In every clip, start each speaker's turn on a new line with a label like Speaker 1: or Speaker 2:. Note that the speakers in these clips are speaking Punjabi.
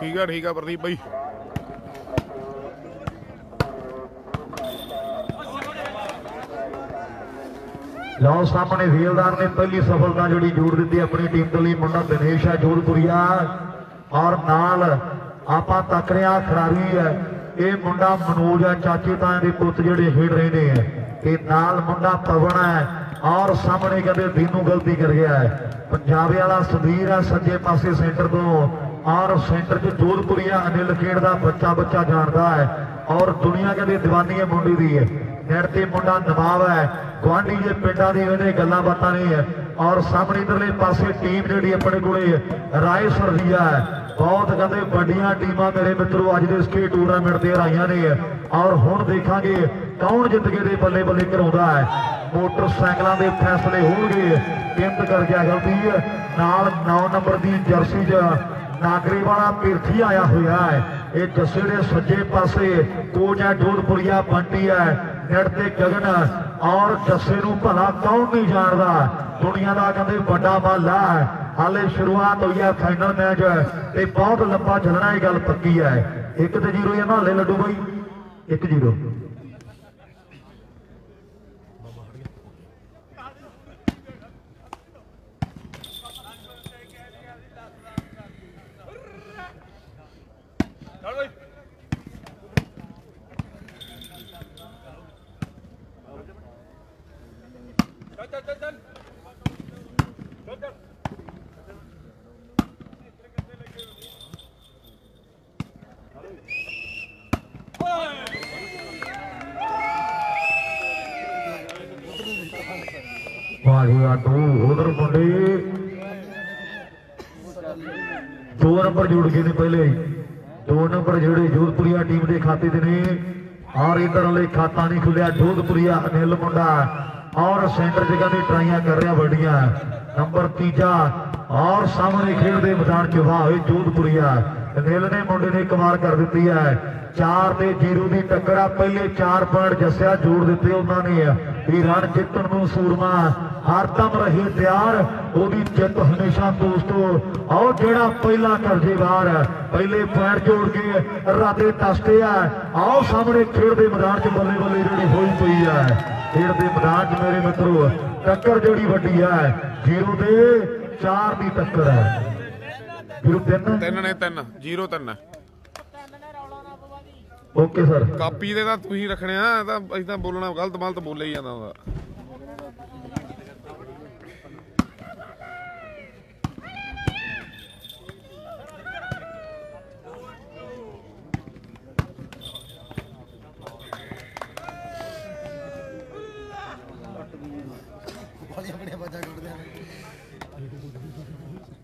Speaker 1: ਠੀਕ ਆ ਠੀਕ ਆ ਪ੍ਰਦੀਪ ਬਾਈ।
Speaker 2: ਲਓ ਸਾਹਮਣੇ ਵੇਲਦਾਰ ਨੇ ਪਹਿਲੀ ਸਫਲਤਾ ਜਿਹੜੀ ਜੋੜ ਦਿੱਤੀ ਆਪਣੀ ਟੀਮ ਦੇ ਲਈ, ਮੁੰਡਾ ਦਿਨੇਸ਼ ਆ ਜੋਧਪੁਰੀਆ। ਔਰ ਨਾਲ ਆਪਾਂ ਤੱਕ ਰਿਹਾ ਖਰਾਰੀ ਹੈ ਇਹ ਮੁੰਡਾ ਮਨੋਜ ਆ, ਚਾਚੇ ਤਾਏ ਦੇ ਪੁੱਤ ਜਿਹੜੇ ਖੇਡ ਰਹੇ ਨੇ ਤੇ ਨਾਲ ਮੁੰਡਾ ਪਵਨ ਹੈ ਔਰ ਸਾਹਮਣੇ ਕਹਿੰਦੇ, ਦੀਨੂ ਗਲਤੀ ਕਰ ਗਿਆ ਹੈ। ਪੰਜਾਬੀ ਵਾਲਾ ਸੁਧੀਰ ਹੈ ਸੱਜੇ ਪਾਸੇ ਸੈਂਟਰ ਤੋਂ। ਔਰ ਸੈਂਟਰ 'ਚ ਜੋਧਪੁਰੀਆ ਅਨਿਲ ਖੇਡ ਦਾ ਬੱਚਾ ਬੱਚਾ ਜਾਣਦਾ ਹੈ ਔਰ ਦੁਨੀਆ ਕਹਿੰਦੇ دیਵਾਨੀ ਹੈ, ਮੁੰਡੇ ਦੀ ਹੈ। ਨੈਟ ਤੇ ਮੁੰਡਾ ਨਵਾਬ ਹੈ। ਗੁਆਂਢੀ ਦੇ ਪਿੰਡਾਂ ਦੀ ਇਹਦੇ ਗੱਲਾਂ ਬਾਤਾਂ ਨੇ ਹੈ। ਔਰ ਸਾਹਮਣੇ ਇਧਰਲੇ ਪਾਸੇ ਟੀਮ ਜਿਹੜੀ ਆਪਣੇ ਕੋਲੇ ਰਾਏ ਸਰਦੀਆ ਹੈ। ਬਹੁਤ ਕਹਿੰਦੇ ਵੱਡੀਆਂ ਟੀਮਾਂ ਮੇਰੇ ਮਿੱਤਰੋ, ਅੱਜ ਦੇ ਸਕੇ ਟੂਰਨਾਮੈਂਟ ਤੇ ਆਈਆਂ ਨੇ। ਔਰ ਹੁਣ ਦੇਖਾਂਗੇ ਕੌਣ ਜਿੱਤ ਕੇ ਦੇ ਬੱਲੇ ਬੱਲੇ ਕਰਾਉਂਦਾ ਹੈ। ਮੋਟਰਸਾਈਕਲਾਂ ਦੇ ਫੈਸਲੇ ਹੋਣਗੇ। ਕਿੰਤ ਕਰ ਗਿਆ ਗਲਤੀ ਨਾਲ 9 ਨੰਬਰ ਦੀ ਜਰਸੀ 'ਚ ਨਾਗਰੀ ਵਾਲਾ ਪਿਰਥੀ ਆਇਆ ਹੋਇਆ ਹੈ। ਇਹ ਜੱਸੇ ਸੱਜੇ ਪਾਸੇ ਕੋਚ ਹੈ, ਜੋਧਪੁਰੀਆ ਬੰਟੀ ਹੈ। ਨੇੜ ਤੇ ਗਗਨ ਔਰ ਜੱਸੇ ਨੂੰ ਭਲਾ ਕੌਣ ਨਹੀਂ ਜਾਣਦਾ। ਦੁਨੀਆ ਦਾ ਕਹਿੰਦੇ ਵੱਡਾ ਮਾਲਾ ਹੈ। ਹਾਲੇ ਸ਼ੁਰੂਆਤ ਹੋਈ ਹੈ ਫਾਈਨਲ ਮੈਚ ਤੇ ਬਹੁਤ ਲੰਬਾ ਚੱਲਣਾ ਇਹ ਗੱਲ ਪੱਕੀ ਹੈ। 1 ਤੇ 0 ਇਹ ਹਾਲੇ ਲੱਡੂ ਬਾਈ। 1 0 ਵਾਹ ਜੀ ਵਾਹ ਦੋ ਉਧਰ ਮੁੰਡੇ ਦੋ ਨੰਬਰ ਜੁੜ ਗਏ ਨੇ ਪਹਿਲੇ ਦੋ ਨੰਬਰ ਜਿਹੜੇ ਜੋਧਪੁਰੀਆ ਟੀਮ ਦੇ ਖਾਤੇ ਦੇ ਨੇ ਔਰ ਖਾਤਾ ਨਹੀਂ ਖੁੱਲਿਆ ਜੋਧਪੁਰੀਆ ਅਨਿਲ ਮੁੰਡਾ ਔਰ ਸੈਂਟਰ ਜਗ੍ਹਾ ਤੇ ਟਰਾਈਆਂ ਕਰ ਰਿਹਾ ਵੱਡੀਆਂ। ਨੰਬਰ ਤੀਜਾ ਔਰ ਸਾਹਮਣੇ ਖੇਡ ਦੇ ਮੈਦਾਨ 'ਚ ਵਾਹ ਹੋਏ ਜੋਧਪੁਰੀਆ। ਅਨਿਲ ਨੇ ਮੁੰਡੇ ਨੇ ਕਮਾਲ ਕਰ ਦਿੱਤੀ ਹੈ। 4 ਤੇ 0 ਦੀ ਟੱਕਰ ਆ, ਪਹਿਲੇ 4 ਪੁਆਇੰਟ ਜੱਸਿਆ ਜੋੜ ਦਿੱਤੇ ਉਹਨਾਂ ਨੇ। ਵੀ ਰਣ ਜਿੱਤਣ ਨੂੰ ਸੂਰਮਾ ਹਰਦਮ ਰਹੇ ਤਿਆਰ ਉਹਦੀ ਜਿੱਤ ਹਮੇਸ਼ਾ ਦੋਸਤੋ। ਆਓ ਜਿਹੜਾ ਪਹਿਲਾ ਕਰਜੇਵਾਰ ਪਹਿਲੇ ਪੁਆਇੰਟ ਜੋੜ ਕੇ ਰਾਤੇ ਟਸਤੇ ਆ। ਆਓ ਸਾਹਮਣੇ ਖੇਡ ਦੇ ਮੈਦਾਨ 'ਚ ਬੱਲੇ ਬੱਲੇ ਜਿਹੜੀ ਹੋਈ ਪਈ ਹੈ। ਖੇਡ ਦੇ ਮੈਦਾਨ 'ਚ ਮੇਰੇ ਮਿੱਤਰੋ ਟੱਕਰ ਜਿਹੜੀ ਵੱਡੀ ਹੈ 0 ਤੇ 4 ਦੀ ਟੱਕਰ ਹੈ। 0 3
Speaker 1: ਤਿੰਨ ਨੇ ਤਿੰਨ 0 ਤਿੰਨ।
Speaker 2: Okay sir.
Speaker 1: ਕਾਪੀ ਦੇ ਤਾਂ ਤੁਸੀਂ ਰੱਖਣੇ ਆ ਤਾਂ ਅਸੀਂ ਤਾਂ ਬੋਲਣਾ ਗਲਤ ਮਲਤ ਬੋਲੇ ਹੀ ਜਾਂਦਾ ਹੁੰਦਾ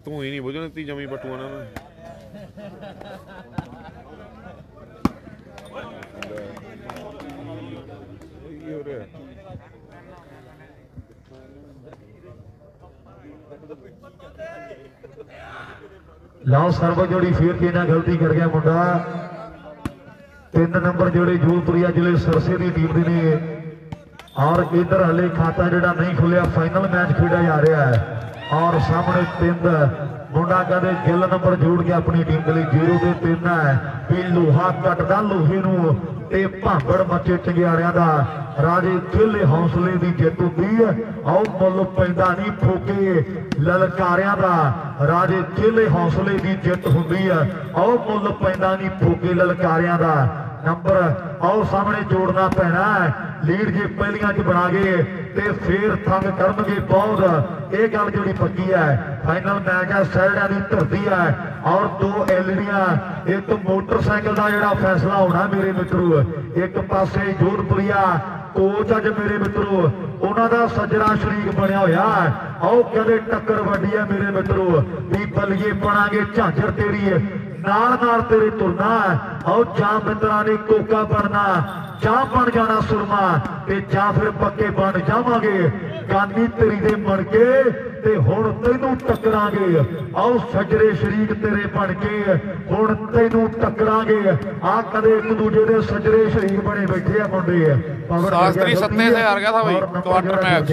Speaker 1: ਤੂੰ ਹੀ ਨਹੀਂ ਬੁਝਣ ਦਿੱਤੀ ਜਮੀ ਪਟੂਆਂ ਨਾਲ। ਕੀ ਹੋ ਰਿਹਾ
Speaker 2: ਲਓ ਸਰਵ ਜੋੜੀ ਫੇਰ ਕੇ ਗਲਤੀ ਕਰ ਗਿਆ ਮੁੰਡਾ। ਤਿੰਨ ਨੰਬਰ ਜਿਹੜੇ ਜੂਲਪੁਰੀਆ ਜ਼ਿਲ੍ਹੇ ਸਰਸੇ ਦੀ ਟੀਮ ਦੇ ਨੇ। ਔਰ ਇਧਰ ਹਲੇ ਖਾਤਾ ਜਿਹੜਾ ਨਹੀਂ ਖੁੱਲਿਆ, ਫਾਈਨਲ ਮੈਚ ਖੇਡਿਆ ਜਾ ਰਿਹਾ ਹੈ। ਔਰ ਸਾਹਮਣੇ ਤਿੰਨ ਮੁੰਡਾ ਕਹਿੰਦੇ ਗਿੱਲ ਨੰਬਰ ਜੋੜ ਕੇ ਆਪਣੀ ਟੀਮ ਦੇ ਲਈ 0 ਤੇ 3 ਹੈ। ਵੀ ਲੋਹਾ ਕੱਟਦਾ, ਲੋਹੇ ਨੂੰ ਤੇ ਭਾਂਬੜ ਮੱਚੇ ਚੰਗਿਆੜਿਆਂ ਦਾ। ਰਾਜੇ ਖੇਲੇ ਹੌਸਲੇ ਦੀ ਜਿੱਤ ਹੁੰਦੀ ਹੈ। ਆਓ ਮੁੱਲ ਪੈਂਦਾ ਨਹੀਂ, ਫੋਕੇ ਲਲਕਾਰਿਆਂ ਦਾ। ਰਾਜੇ ਖੇਲੇ ਹੌਸਲੇ ਦੀ ਜਿੱਤ ਹੁੰਦੀ ਹੈ। ਆਓ ਮੁੱਲ ਪੈਂਦਾ ਨਹੀਂ, ਫੋਕੇ ਲਲਕਾਰਿਆਂ ਦਾ। ਨੰਬਰ ਆਓ ਸਾਹਮਣੇ ਜੋੜਨਾ ਪੈਣਾ ਲੀਡ ਜੇ ਪਹਿਲੀਆਂ 'ਚ ਬਣਾ ਗਏ ਤੇ ਫੇਰ ਥੰਗ ਕਰਨਗੇ ਬਹੁਤ ਇਹ ਗੱਲ ਜਿਹੜੀ ਪੱਕੀ ਹੈ ਫਾਈਨਲ ਮੈਚ ਹੈ ਸੈਰਡਾ ਦੀ ਧਰਤੀ ਹੈ, ਔਰ ਦੋ ਐਲਡੀਆਂ, ਇੱਕ ਮੋਟਰਸਾਈਕਲ ਦਾ ਜਿਹੜਾ ਫੈਸਲਾ ਹੋਣਾ ਮੇਰੇ ਮਿੱਤਰੋ, ਇੱਕ ਪਾਸੇ ਜੋਧਪੁਰੀਆ ਕੋਚ ਅੱਜ ਮੇਰੇ ਮਿੱਤਰੋ, ਉਹਨਾਂ ਦਾ ਸੱਜਣਾ ਸ਼ਰੀਕ ਬਣਿਆ ਹੋਇਆ। ਆਓ ਕਦੇ ਟੱਕਰ ਵੱਡੀ ਹੈ ਮੇਰੇ ਮਿੱਤਰੋ, ਵੀ ਬਲੀਏ ਬਣਾਂਗੇ, ਝਾਂਜਰ ਤੇਰੀ ਨਾਲ ਨਾਲ ਤੇਰੇ ਤੁਰਨਾ ਆਓ ਜਾਂ ਮਿੱਤਰਾਂ ਨੇ ਕੋਕਾ ਬਣਨਾ ਜਾਂ ਬਣ ਜਾਣਾ ਸੁਰਮਾ ਤੇ ਜਾਂ ਫਿਰ ਪੱਕੇ ਬਣ ਜਾਵਾਂਗੇ। ਗਾਨੀ ਤੇਰੀ ਦੇ ਬਣ ਕੇ ਤੇ ਹੁਣ ਤੈਨੂੰ ਟੱਕਰਾਂਗੇ। ਆਓ ਸਜਰੇ ਸ਼ਰੀਕ ਤੇਰੇ ਬਣ ਕੇ ਹੁਣ ਤੈਨੂੰ ਟੱਕਰਾਂਗੇ। ਆ ਕਦੇ ਇੱਕ ਦੂਜੇ ਦੇ ਸਜਰੇ ਸ਼ਰੀਕ ਬਣੇ ਬੈਠੇ ਆ ਮੁੰਡੇ। ਪਾਵਰ
Speaker 1: ਸ਼ਾਸਤਰੀ ਸੱਤੇ ਤੇ ਹਾਰ ਗਿਆ ਥਾ ਬਈ, ਕੁਆਟਰ ਮੈਚ।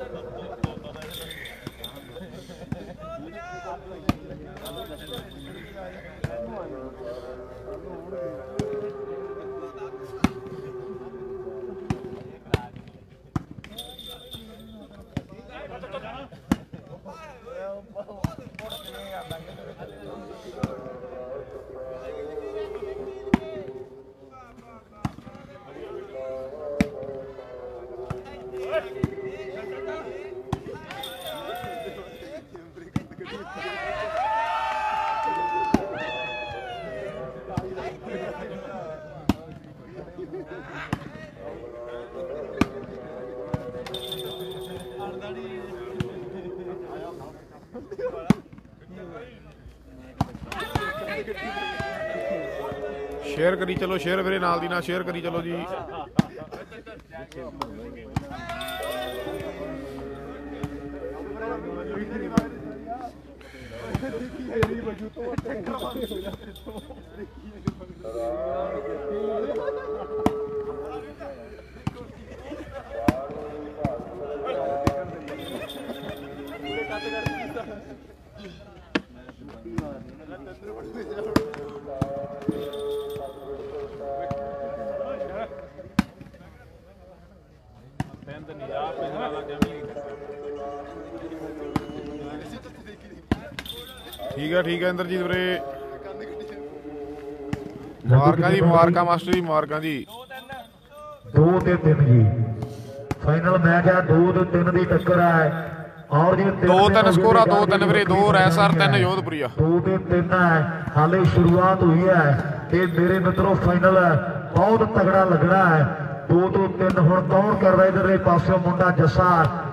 Speaker 1: ਸ਼ੇਅਰ ਕਰੀ ਚਲੋ ਸ਼ੇਅਰ ਵੀਰੇ ਨਾਲ ਦੀ ਨਾਲ ਸ਼ੇਅਰ ਕਰੀ ਚਲੋ ਜੀ ਠੀਕ ਹੈ ਠੀਕ ਹੈ ਇੰਦਰਜੀਤ ਵੀਰੇ। ਮੁਬਾਰਕਾਂ ਜੀ ਮੁਬਾਰਕਾਂ ਮਾਸਟਰ ਜੀ ਮੁਬਾਰਕਾਂ ਜੀ।
Speaker 2: 2 ਤੇ 3 ਜੀ। ਫਾਈਨਲ ਮੈਚ ਹੈ 2 ਤੇ 3 ਦੀ ਟੱਕਰ ਹੈ। ਔਰ ਜੀ ਤਿੰਨ
Speaker 1: ਦੋ ਤਿੰਨ
Speaker 2: ਦਿਨ
Speaker 1: ਸਕੋਰ ਆ,
Speaker 2: ਹੋ ਗਏ
Speaker 1: ਦੋ ਤਿੰਨ ਵੀਰੇ, ਦੋ ਰੈਸਰ, ਤਿੰਨ
Speaker 2: ਹੈ।
Speaker 1: ਜੋਧਪੁਰੀਆ।
Speaker 2: ਦੋ ਤੇ 3 ਹੈ। ਹਾਲੇ ਸ਼ੁਰੂਆਤ ਹੋਈ ਹੈ ਤੇ ਮੇਰੇ ਮਿੱਤਰੋ ਫਾਈਨਲ ਬਹੁਤ ਤਗੜਾ ਲੱਗਣਾ ਹੈ। ਦੋ ਤੋਂ ਤਿੰਨ ਹੁਣ ਕੌਣ ਕਰਦਾ ਇਧਰਲੇ ਪਾਸਿਓਂ ਮੁੰਡਾ ਜੱਸਾ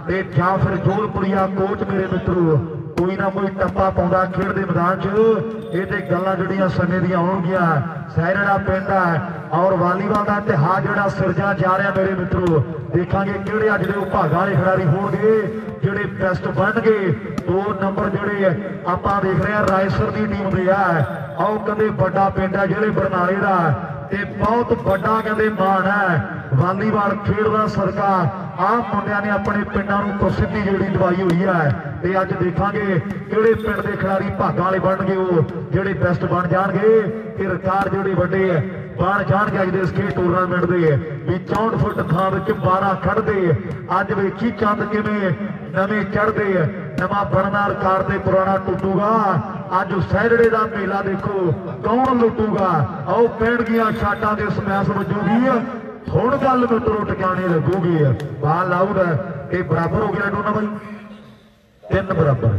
Speaker 2: ਤੇ ਜਾਂ ਫਿਰ ਜੋਧਪੁਰੀਆ ਕੋਚ ਮੇਰੇ ਮਿੱਤਰੋ। ਕੋਈ ਨਾ ਕੋਈ ਟੱਪਾ ਪਾਉਂਦਾ ਖੇਡ ਦੇ ਮੈਦਾਨ 'ਚ। ਇਹ ਤੇ ਗੱਲਾਂ ਜਿਹੜੀਆਂ ਸਮੇਂ ਦੀਆਂ ਆਉਣਗੀਆਂ ਸਹਿਰੜਾ ਪਿੰਡ ਹੈ ਔਰ ਵਾਲੀਬਾਲ ਦਾ ਇਤਿਹਾਸ ਜਿਹੜਾ ਸਿਰਜਾ ਜਾ ਰਿਹਾ ਮੇਰੇ ਮਿੱਤਰੋ। ਦੇਖਾਂਗੇ ਕਿਹੜੇ ਅੱਜ ਦੇ ਉਹ ਭਾਗਾਂ ਵਾਲੇ ਖਿਡਾਰੀ ਹੋਣਗੇ, ਜਿਹੜੇ ਬੈਸਟ ਬਣਨਗੇ। ਦੋ ਨੰਬਰ ਜਿਹੜੇ ਆਪਾਂ ਦੇਖ ਰਹੇ ਆ ਰਾਏਸਰ ਦੀ ਟੀਮ ਦੇ ਆ। ਆਓ ਕਹਿੰਦੇ ਵੱਡਾ ਪਿੰਡ ਹੈ ਜਿਹੜੇ ਬਰਨਾਲੇ ਦਾ। ਤੇ ਬਹੁਤ ਵੱਡਾ ਕਹਿੰਦੇ ਮਾਣ ਹੈ ਵਾਲੀਬਾਲ ਖੇਡ ਦਾ ਸਰਕਾਰ, ਆਹ ਮੁੰਡਿਆਂ ਨੇ ਆਪਣੇ ਪਿੰਡਾਂ ਨੂੰ ਪ੍ਰਸਿੱਧੀ ਜਿਹੜੀ ਦਵਾਈ ਹੋਈ ਹੈ ਤੇ ਅੱਜ ਦੇਖਾਂਗੇ ਕਿਹੜੇ ਪਿੰਡ ਦੇ ਖਿਡਾਰੀ ਭਾਗਾਂ ਵਾਲੇ ਬਣਨਗੇ ਉਹ, ਜਿਹੜੇ ਬੈਸਟ ਬਣ ਜਾਣਗੇ, ਤੇ ਰਿਕਾਰਡ ਜਿਹੜੇ ਵੱਡੇ ਹੈ ਬਣ ਜਾਣਗੇ ਅੱਜ ਦੇ ਇਸ ਖੇਡ ਟੂਰਨਾਮੈਂਟ ਦੇ, ਵੀ 64 ਫੁੱਟ ਥਾਂ ਵਿੱਚ 12 ਖੜਦੇ ਅੱਜ ਵੇਖੀ ਚੰਦ ਕਿਵੇਂ ਨਵੇਂ ਚੜਦੇ ਨਵਾਂ ਬਣਨਾ ਰਿਕਾਰਡ ਤੇ ਪੁਰਾਣਾ ਟੁੱਟੂਗਾ। ਅੱਜ ਸਹਿਰੜੇ ਦਾ ਮੇਲਾ ਦੇਖੋ, ਕੌਣ ਲੁੱਟੂਗਾ? ਆਓ, ਪੈਣਗੀਆਂ ਛਾਟਾਂ ਦੇ ਸਮੈਸ ਵੱਜੂਗੀ ਹੁਣ ਗੱਲ ਮਿੱਤਰੋ ਟਿਕਾਣੇ ਲੱਗੂਗੀ ਬਾਲ ਆਊਟ ਇਹ ਬਰਾਬਰ ਹੋ ਗਿਆ ਦੋਨਾਂ ਬਾਈ ਤਿੰਨ ਬਰਾਬਰ।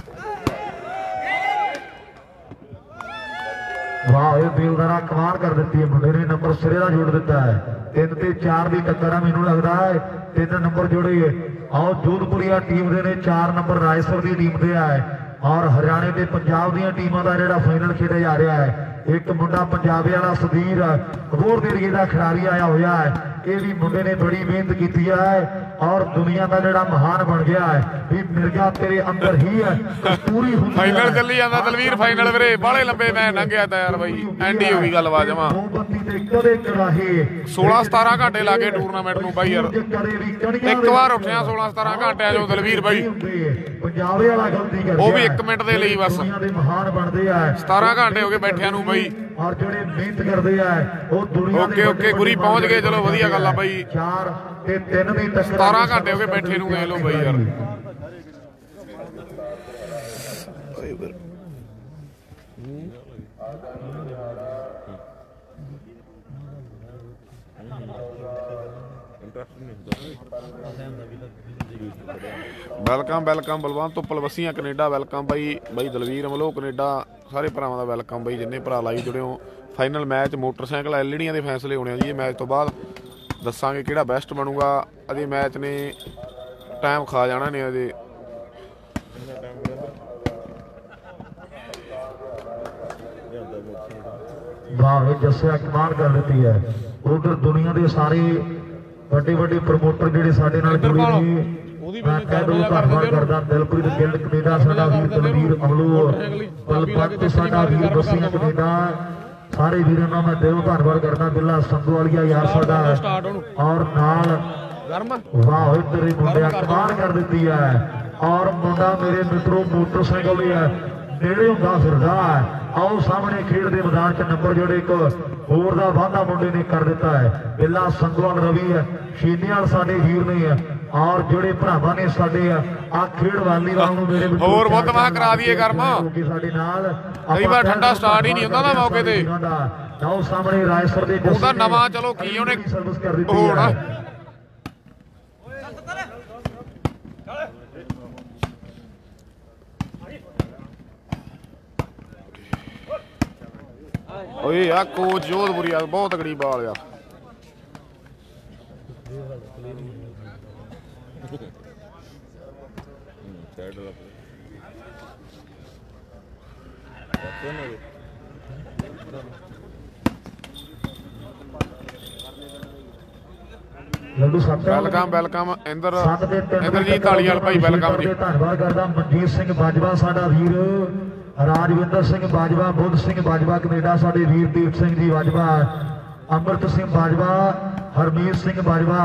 Speaker 2: ਇਹ ਬੇਲਦਾਰਾ ਕਮਾਲ ਕਰ ਦਿੱਤੀ ਹੈ। ਮੁੰਡੇ ਨੇ ਨੰਬਰ ਸਿਰੇ ਦਾ ਜੋੜ ਦਿੱਤਾ ਹੈ। ਤਿੰਨ ਤੇ ਚਾਰ ਦੀ ਟੱਕਰ ਆ ਮੈਨੂੰ ਲੱਗਦਾ ਹੈ। ਤਿੰਨ ਨੰਬਰ ਜੋੜੇ ਆਓ, ਜੋਧਪੁਰੀਆ ਟੀਮ ਦੇ ਨੇ ਚਾਰ ਨੰਬਰ ਰਾਏਸਰ ਦੀ ਟੀਮ ਦੇ ਆ ਔਰ ਹਰਿਆਣੇ ਤੇ ਪੰਜਾਬ ਦੀਆਂ ਟੀਮਾਂ ਦਾ ਜਿਹੜਾ ਫਾਈਨਲ ਖੇਡਿਆ ਜਾ ਰਿਹਾ ਹੈ। ਇੱਕ ਮੁੰਡਾ ਪੰਜਾਬੀ ਵਾਲਾ ਸੁਧੀਰ ਹੋਰ ਦੇ ਏਰੀਏ ਦਾ ਖਿਡਾਰੀ ਆਇਆ ਹੋਇਆ ਹੈ। ਇਹ ਵੀ ਮੁੰਡੇ ਨੇ ਬੜੀ ਮਿਹਨਤ ਕੀਤੀ ਹੈ ਔਰ ਦੁਨੀਆ ਦਾ ਜਿਹੜਾ ਮਹਾਨ ਬਣ ਗਿਆ ਹੈ ਵੀ ਮਿਰਗਾ ਤੇਰੇ ਅੰਦਰ ਹੀ ਹੈ ਕਸਤੂਰੀ ਹੁੰਦੀ
Speaker 1: ਫਾਈਨਲ ਚੱਲੀ ਜਾਂਦਾ ਦਲਵੀਰ ਫਾਈਨਲ ਵੀਰੇ ਬਾਹਲੇ ਲੰਬੇ ਮੈਂ ਲੰਘਿਆ ਤਾਂ ਯਾਰ ਬਾਈ ਐਂਡੀ ਹੋ ਗਈ ਗੱਲਬਾਤ ਜਮਾ।
Speaker 2: ਮੋਮਬੱਤੀ ਤੇ
Speaker 1: 16 17 ਘੰਟੇ ਲਾ ਕੇ ਟੂਰਨਾਮੈਂਟ ਨੂੰ ਬਾਈ ਯਾਰ। ਇੱਕ ਵਾਰ ਉੱਠਿਆ 16 17 ਘੰਟਿਆਂ ਚੋਂ ਦਲਵੀਰ ਬਾਈ।
Speaker 2: ਪੰਜਾਬੇ ਵਾਲਾ ਗਲਤੀ ਕਰ
Speaker 1: ਉਹ ਵੀ ਇੱਕ ਮਿੰਟ ਦੇ ਲਈ ਬਸ।
Speaker 2: ਮਹਾਨ ਬਣਦੇ ਆ
Speaker 1: 17 ਘੰਟੇ ਹੋ ਗਏ ਬੈਠਿਆਂ ਨੂੰ ਬਾਈ।
Speaker 2: ਔਰ ਜਿਹੜੇ ਮਿਹਨਤ ਕਰਦੇ ਆ ਉਹ ਦੁਨੀਆ ਦੇ
Speaker 1: ਓਕੇ, ਓਕੇ, ਗੁਰੀ ਪਹੁੰਚ ਗਏ, ਚਲੋ ਵਧੀਆ ਗੱਲ ਆ ਬਾਈ।
Speaker 2: ਚਾਰ ਤੇ ਤਿੰਨ ਦੀ ਟੱਕਰ
Speaker 1: 17 ਘੰਟੇ ਹੋ ਗਏ ਬੈਠੇ ਨੂੰ ਵੇਖ ਲੋ ਬਾਈ ਯਾਰ। ਵੈਲਕਮ ਵੈਲਕਮ ਬਲਵੰਤ ਤੋਂ ਪਲਵਸੀਆਂ ਕੈਨੇਡਾ ਵੈਲਕਮ ਬਾਈ ਬਾਈ ਦਲਵੀਰ ਅਮਲੋ ਕੈਨੇਡਾ ਸਾਰੇ ਭਰਾਵਾਂ ਦਾ ਵੈਲਕਮ ਬਾਈ, ਜਿੰਨੇ ਭਰਾ ਲਾਈਵ ਜੁੜੇ ਹੋ ਫਾਈਨਲ ਮੈਚ ਮੋਟਰਸਾਈਕਲ ਐਲਡੀਆਂ ਦੇ ਫੈਸਲੇ ਹੋਣੇ ਆ ਜੀ। ਇਹ ਮੈਚ ਤੋਂ ਬਾਅਦ ਦੱਸਾਂਗੇ ਕਿਹੜਾ ਬੈਸਟ ਬਣੂਗਾ। ਅਜੇ ਮੈਚ ਨੇ ਟਾਈਮ ਖਾ ਜਾਣਾ ਨੇ ਅਜੇ।
Speaker 2: ਵਾਹ ਵੇ ਜੱਸਿਆ ਕਮਾਲ ਕਰ ਦਿੱਤੀ ਹੈ। ਉਧਰ ਦੁਨੀਆ ਦੇ ਸਾਰੇ ਵੱਡੇ ਵੱਡੇ ਪ੍ਰਮੋਟਰ ਜਿਹੜੇ ਸਾਡੇ ਨਾਲ ਜੁੜੇ ਨੇ ਮੈਂ ਕਹਿ ਦੂੰ ਧੰਨਵਾਦ ਕਰਦਾ ਦਿਲਪ੍ਰੀਤ ਗਿੱਲ ਕੈਨੇਡਾ ਸਾਡਾ ਵੀਰ ਤਨਵੀਰ ਅਮਲੂ। ਬਲਪਤ ਸਾਡਾ ਵੀਰ ਬਸੀਆਂ ਕੈਨੇਡਾ। ਸਾਰੇ ਵੀਰਾਂ ਦਾ ਮੈਂ ਦਿਲੋਂ ਧੰਨਵਾਦ ਕਰਦਾ ਬਿੱਲਾ ਸੰਧੂ ਵਾਲੀਆ ਯਾਰ ਸਾਡਾ। ਔਰ ਨਾਲ ਵਾਹ ਓਏ ਤੇਰੇ ਮੁੰਡਿਆ ਕਮਾਲ ਕਰ ਦਿੱਤੀ ਹੈ ਔਰ ਮੁੰਡਾ ਮੇਰੇ ਮਿੱਤਰੋ ਮੋਟਰਸਾਈਕਲ ਤੇ ਹੈ ਨੇੜੇ ਹੁੰਦਾ ਫਿਰਦਾ। ਹੈ ਆਓ ਸਾਹਮਣੇ ਖੇਡ ਦੇ ਮੈਦਾਨ 'ਚ ਨੰਬਰ ਜਿਹੜੇ ਇੱਕ। ਹੋਰ ਦਾ ਵਾਅਦਾ ਮੁੰਡੇ ਨੇ ਕਰ ਦਿੱਤਾ ਹੈ। ਬਿੱਲਾ ਸੰਗਵਾਲ ਰਵੀ ਹੈ। ਸ਼ੀਨੀਆਲ ਸਾਡੇ ਵੀਰ ਨੇ ਔਰ ਜਿਹੜੇ ਭਰਾਵਾਂ ਨੇ ਸਾਡੇ ਆ ਆ ਖੇਡ ਵਾਲੀ ਵਾਲ ਨੂੰ ਮੇਰੇ
Speaker 1: ਹੋਰ ਬਹੁਤ ਵਾਹ ਕਰਾ ਦਈਏ ਕਰਮ।
Speaker 2: ਸਾਡੇ ਨਾਲ।
Speaker 1: ਕਈ ਵਾਰ ਠੰਡਾ start ਹੀ ਨਹੀਂ ਹੁੰਦਾ ਨਾ ਮੌਕੇ ਤੇ।
Speaker 2: ਆਓ ਸਾਹਮਣੇ ਰਾਜਸਰ ਦੇ
Speaker 1: ਉਹਦਾ ਨਵਾਂ ਚਲੋ ਕੀ ਉਹਨੇ
Speaker 2: ਸਰਵਿਸ ਕਰ ਦਿੱਤੀ ਹੈ।
Speaker 1: ਓਏ ਆ ਕੋਚ ਜੋਧਪੁਰੀ ਆ ਬਹੁਤ ਤਗੜੀ ਬਾਲ ਯਾਰ
Speaker 2: ਲੱਡੂ ਸੱਤ।
Speaker 1: ਵੈਲਕਮ ਵੈਲਕਮ ਇੰਦਰ
Speaker 2: ਤਿੰਨ
Speaker 1: ਇੰਦਰਜੀਤ ਢਾਲੀਵਾਲ ਭਾਈ ਵੈਲਕਮ ਜੀ।
Speaker 2: ਧੰਨਵਾਦ ਕਰਦਾ ਮਨਜੀਤ ਸਿੰਘ ਬਾਜਵਾ ਸਾਡਾ ਵੀਰ। ਰਾਜਵਿੰਦਰ ਸਿੰਘ ਬਾਜਵਾ, ਬੁੱਧ ਸਿੰਘ ਬਾਜਵਾ, ਕੈਨੇਡਾ ਸਾਡੇ ਵੀਰਦੀਪ ਸਿੰਘ ਜੀ ਬਾਜਵਾ, ਅੰਮ੍ਰਿਤ ਸਿੰਘ ਬਾਜਵਾ, ਹਰਮੀਤ ਸਿੰਘ ਬਾਜਵਾ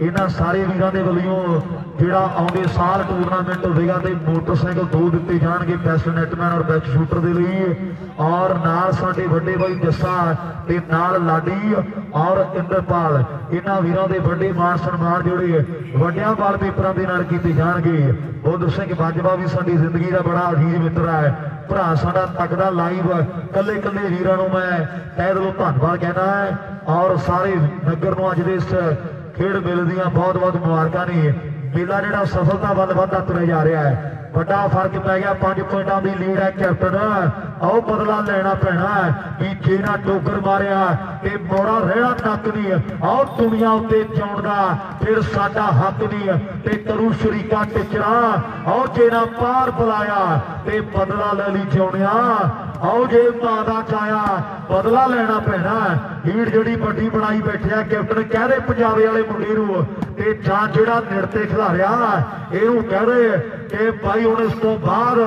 Speaker 2: ਇਹਨਾਂ ਸਾਰੇ ਵੀਰਾਂ ਦੇ ਵੱਲੋਂ ਜਿਹੜਾ ਆਉਂਦੇ ਸਾਲ ਟੂਰਨਾਮੈਂਟ ਹੋਵੇਗਾ ਤੇ ਮੋਟਰਸਾਈਕਲ ਦੋ ਦਿੱਤੇ ਜਾਣਗੇ ਬੈਸਟ ਨੈਟਮੈਨ ਔਰ ਬੈਸਟ ਸ਼ੂਟਰ ਦੇ ਲਈ ਔਰ ਨਾਲ ਸਾਡੇ ਵੱਡੇ ਬਾਈ ਜੱਸਾ ਤੇ ਨਾਲ ਲਾਡੀ ਔਰ ਇੰਦਰਪਾਲ। ਇਹਨਾਂ ਵੀਰਾਂ ਦੇ ਵੱਡੇ ਮਾਣ ਸਨਮਾਨ ਜਿਹੜੇ ਵੱਡਿਆਂ ਵਾਲ ਪੇਪਰਾਂ ਦੇ ਨਾਲ ਕੀਤੇ ਜਾਣਗੇ। ਬੁੱਧ ਸਿੰਘ ਬਾਜਵਾ ਵੀ ਸਾਡੀ ਜ਼ਿੰਦਗੀ ਦਾ ਬੜਾ ਅਜੀਜ਼ ਮਿੱਤਰ ਹੈ। ਭਰਾ ਸਾਡਾ ਤੱਕਦਾ ਲਾਈਵ ਕੱਲੇ ਕੱਲੇ ਵੀਰਾਂ ਨੂੰ ਮੈਂ ਤਹਿ ਦਿਲੋਂ ਧੰਨਵਾਦ ਕਹਿੰਦਾ ਹੈ। ਔਰ ਸਾਰੇ ਨਗਰ ਨੂੰ ਅੱਜ ਦੇ ਇਸ ਖੇਡ ਮੇਲੇ ਦੀਆਂ ਬਹੁਤ ਬਹੁਤ ਮੁਬਾਰਕਾਂ ਨੇ। ਮੇਲਾ ਜਿਹੜਾ ਸਫਲਤਾ ਵੱਲ ਵਧਦਾ ਤੁਰਿਆ ਜਾ ਰਿਹਾ ਹੈ। ਵੱਡਾ ਫ਼ਰਕ ਪੈ ਗਿਆ 5 ਪੁਆਇੰਟਾਂ ਦੀ ਲੀਡ ਹੈ ਕੈਪਟਨ ਆਓ ਬਦਲਾ ਲੈਣਾ ਪੈਣਾ ਹੈ ਵੀ ਜੇ ਨਾ ਮਾਰਿਆ ਤੇ ਮੋੜਾ ਰਹਿਣਾ ਨੱਕ ਨਹੀਂ ਆਓ ਦੁਨੀਆ ਉੱਤੇ ਜਿਉਣ ਦਾ, ਫਿਰ ਸਾਡਾ ਹੱਕ ਨਹੀਂ ਤੇ ਕਰੂ ਸ਼ਰੀਕਾ ਟਿਚਰਾ, ਆਓ ਜੇ ਪਾਰ ਬੁਲਾਇਆ ਤੇ ਬਦਲਾ ਲੈ ਲਈ ਜਿਉਣਿਆ ਆਓ ਜੇ ਮਾਂ ਦਾ ਚਾਇਆ, ਬਦਲਾ ਲੈਣਾ ਪੈਣਾ ਹੀੜ ਜਿਹੜੀ ਵੱਡੀ ਬਣਾਈ ਬੈਠਿਆ ਕੈਪਟਨ ਕਹਦੇ ਪੰਜਾਬੇ ਵਾਲੇ ਮੁੰਡੇ ਨੂੰ, ਤੇ ਜਾਂ ਜਿਹੜਾ ਨਿਰਤੇ ਖਿਲਾਰਿਆ ਇਹਨੂੰ ਕਹਦੇ ਕਿ ਭਾਈ ਹੁਣ ਇਸ ਤੋਂ ਬਾਅਦ,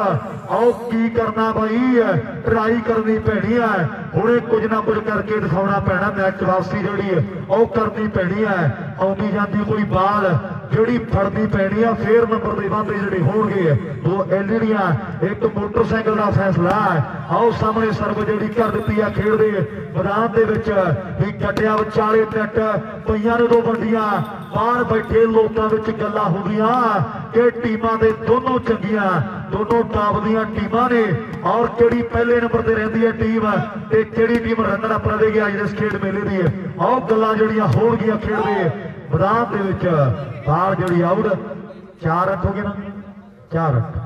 Speaker 2: ਆਓ ਕੀ ਕਰਨਾ ਬਾਈ? ਟਰਾਈ ਕਰਨੀ ਪੈਣੀ ਹੈ। ਹੁਣੇ ਕੁਝ ਨਾ ਕੁਝ ਕਰਕੇ ਦਿਖਾਉਣਾ ਪੈਣਾ ਮੈਚ ਵਾਪਸੀ ਜਿਹੜੀ ਹੈ, ਉਹ ਕਰਨੀ ਪੈਣੀ ਹੈ। ਆਉਂਦੀ ਜਾਂਦੀ ਕੋਈ ਬਾਲ, ਜਿਹੜੀ ਫੜਨੀ ਪੈਣੀ ਆ, ਫੇਰ ਨੰਬਰ ਦੇ ਵਾਧੇ ਜਿਹੜੇ ਹੋਣਗੇ ਦੋ ਐਲਡੀਆਂ ਇੱਕ ਮੋਟਰਸਾਈਕਲ ਦਾ ਫੈਸਲਾ ਹੈ। ਆਓ ਸਾਹਮਣੇ ਸਰਵ ਜਿਹੜੀ ਕਰ ਦਿੱਤੀ ਆ ਖੇਡ ਦੇ ਮੈਦਾਨ ਦੇ ਵਿੱਚ, ਵੀ ਕੱਟਿਆ ਵਿਚਾਲੇ ਟੱਟ, ਪਈਆਂ ਨੇ ਦੋ ਵੰਡੀਆਂ ਬਾਹਰ ਬੈਠੇ ਲੋਕਾਂ ਵਿੱਚ ਗੱਲਾਂ ਹੋ ਕਿ ਟੀਮਾਂ ਦੇ ਦੋਨੋਂ ਚੰਗੀਆਂ, ਦੋਨੋਂ ਟਾਪ ਦੀਆਂ ਟੀਮਾਂ ਨੇ। ਔਰ ਕਿਹੜੀ ਪਹਿਲੇ ਨੰਬਰ ਤੇ ਰਹਿੰਦੀ ਹੈ ਟੀਮ ਤੇ ਕਿਹੜੀ ਟੀਮ ਰਨਰ ਅਪ ਰਹੇਗੀ ਅੱਜ ਇਸ ਖੇਡ ਮੇਲੇ ਦੀ ਔਰ ਗੱਲਾਂ ਜਿਹੜੀਆਂ ਹੋਣਗੀਆਂ ਖੇਡ ਦੇ ਮੈਦਾਨ ਦੇ ਵਿੱਚ ਬਾਹਰ ਜਿਹੜੀ ਆਊਟ ਚਾਰ ਰੱਖ ਹੋ ਗਏ ਨਾ 4 ਰੱਖ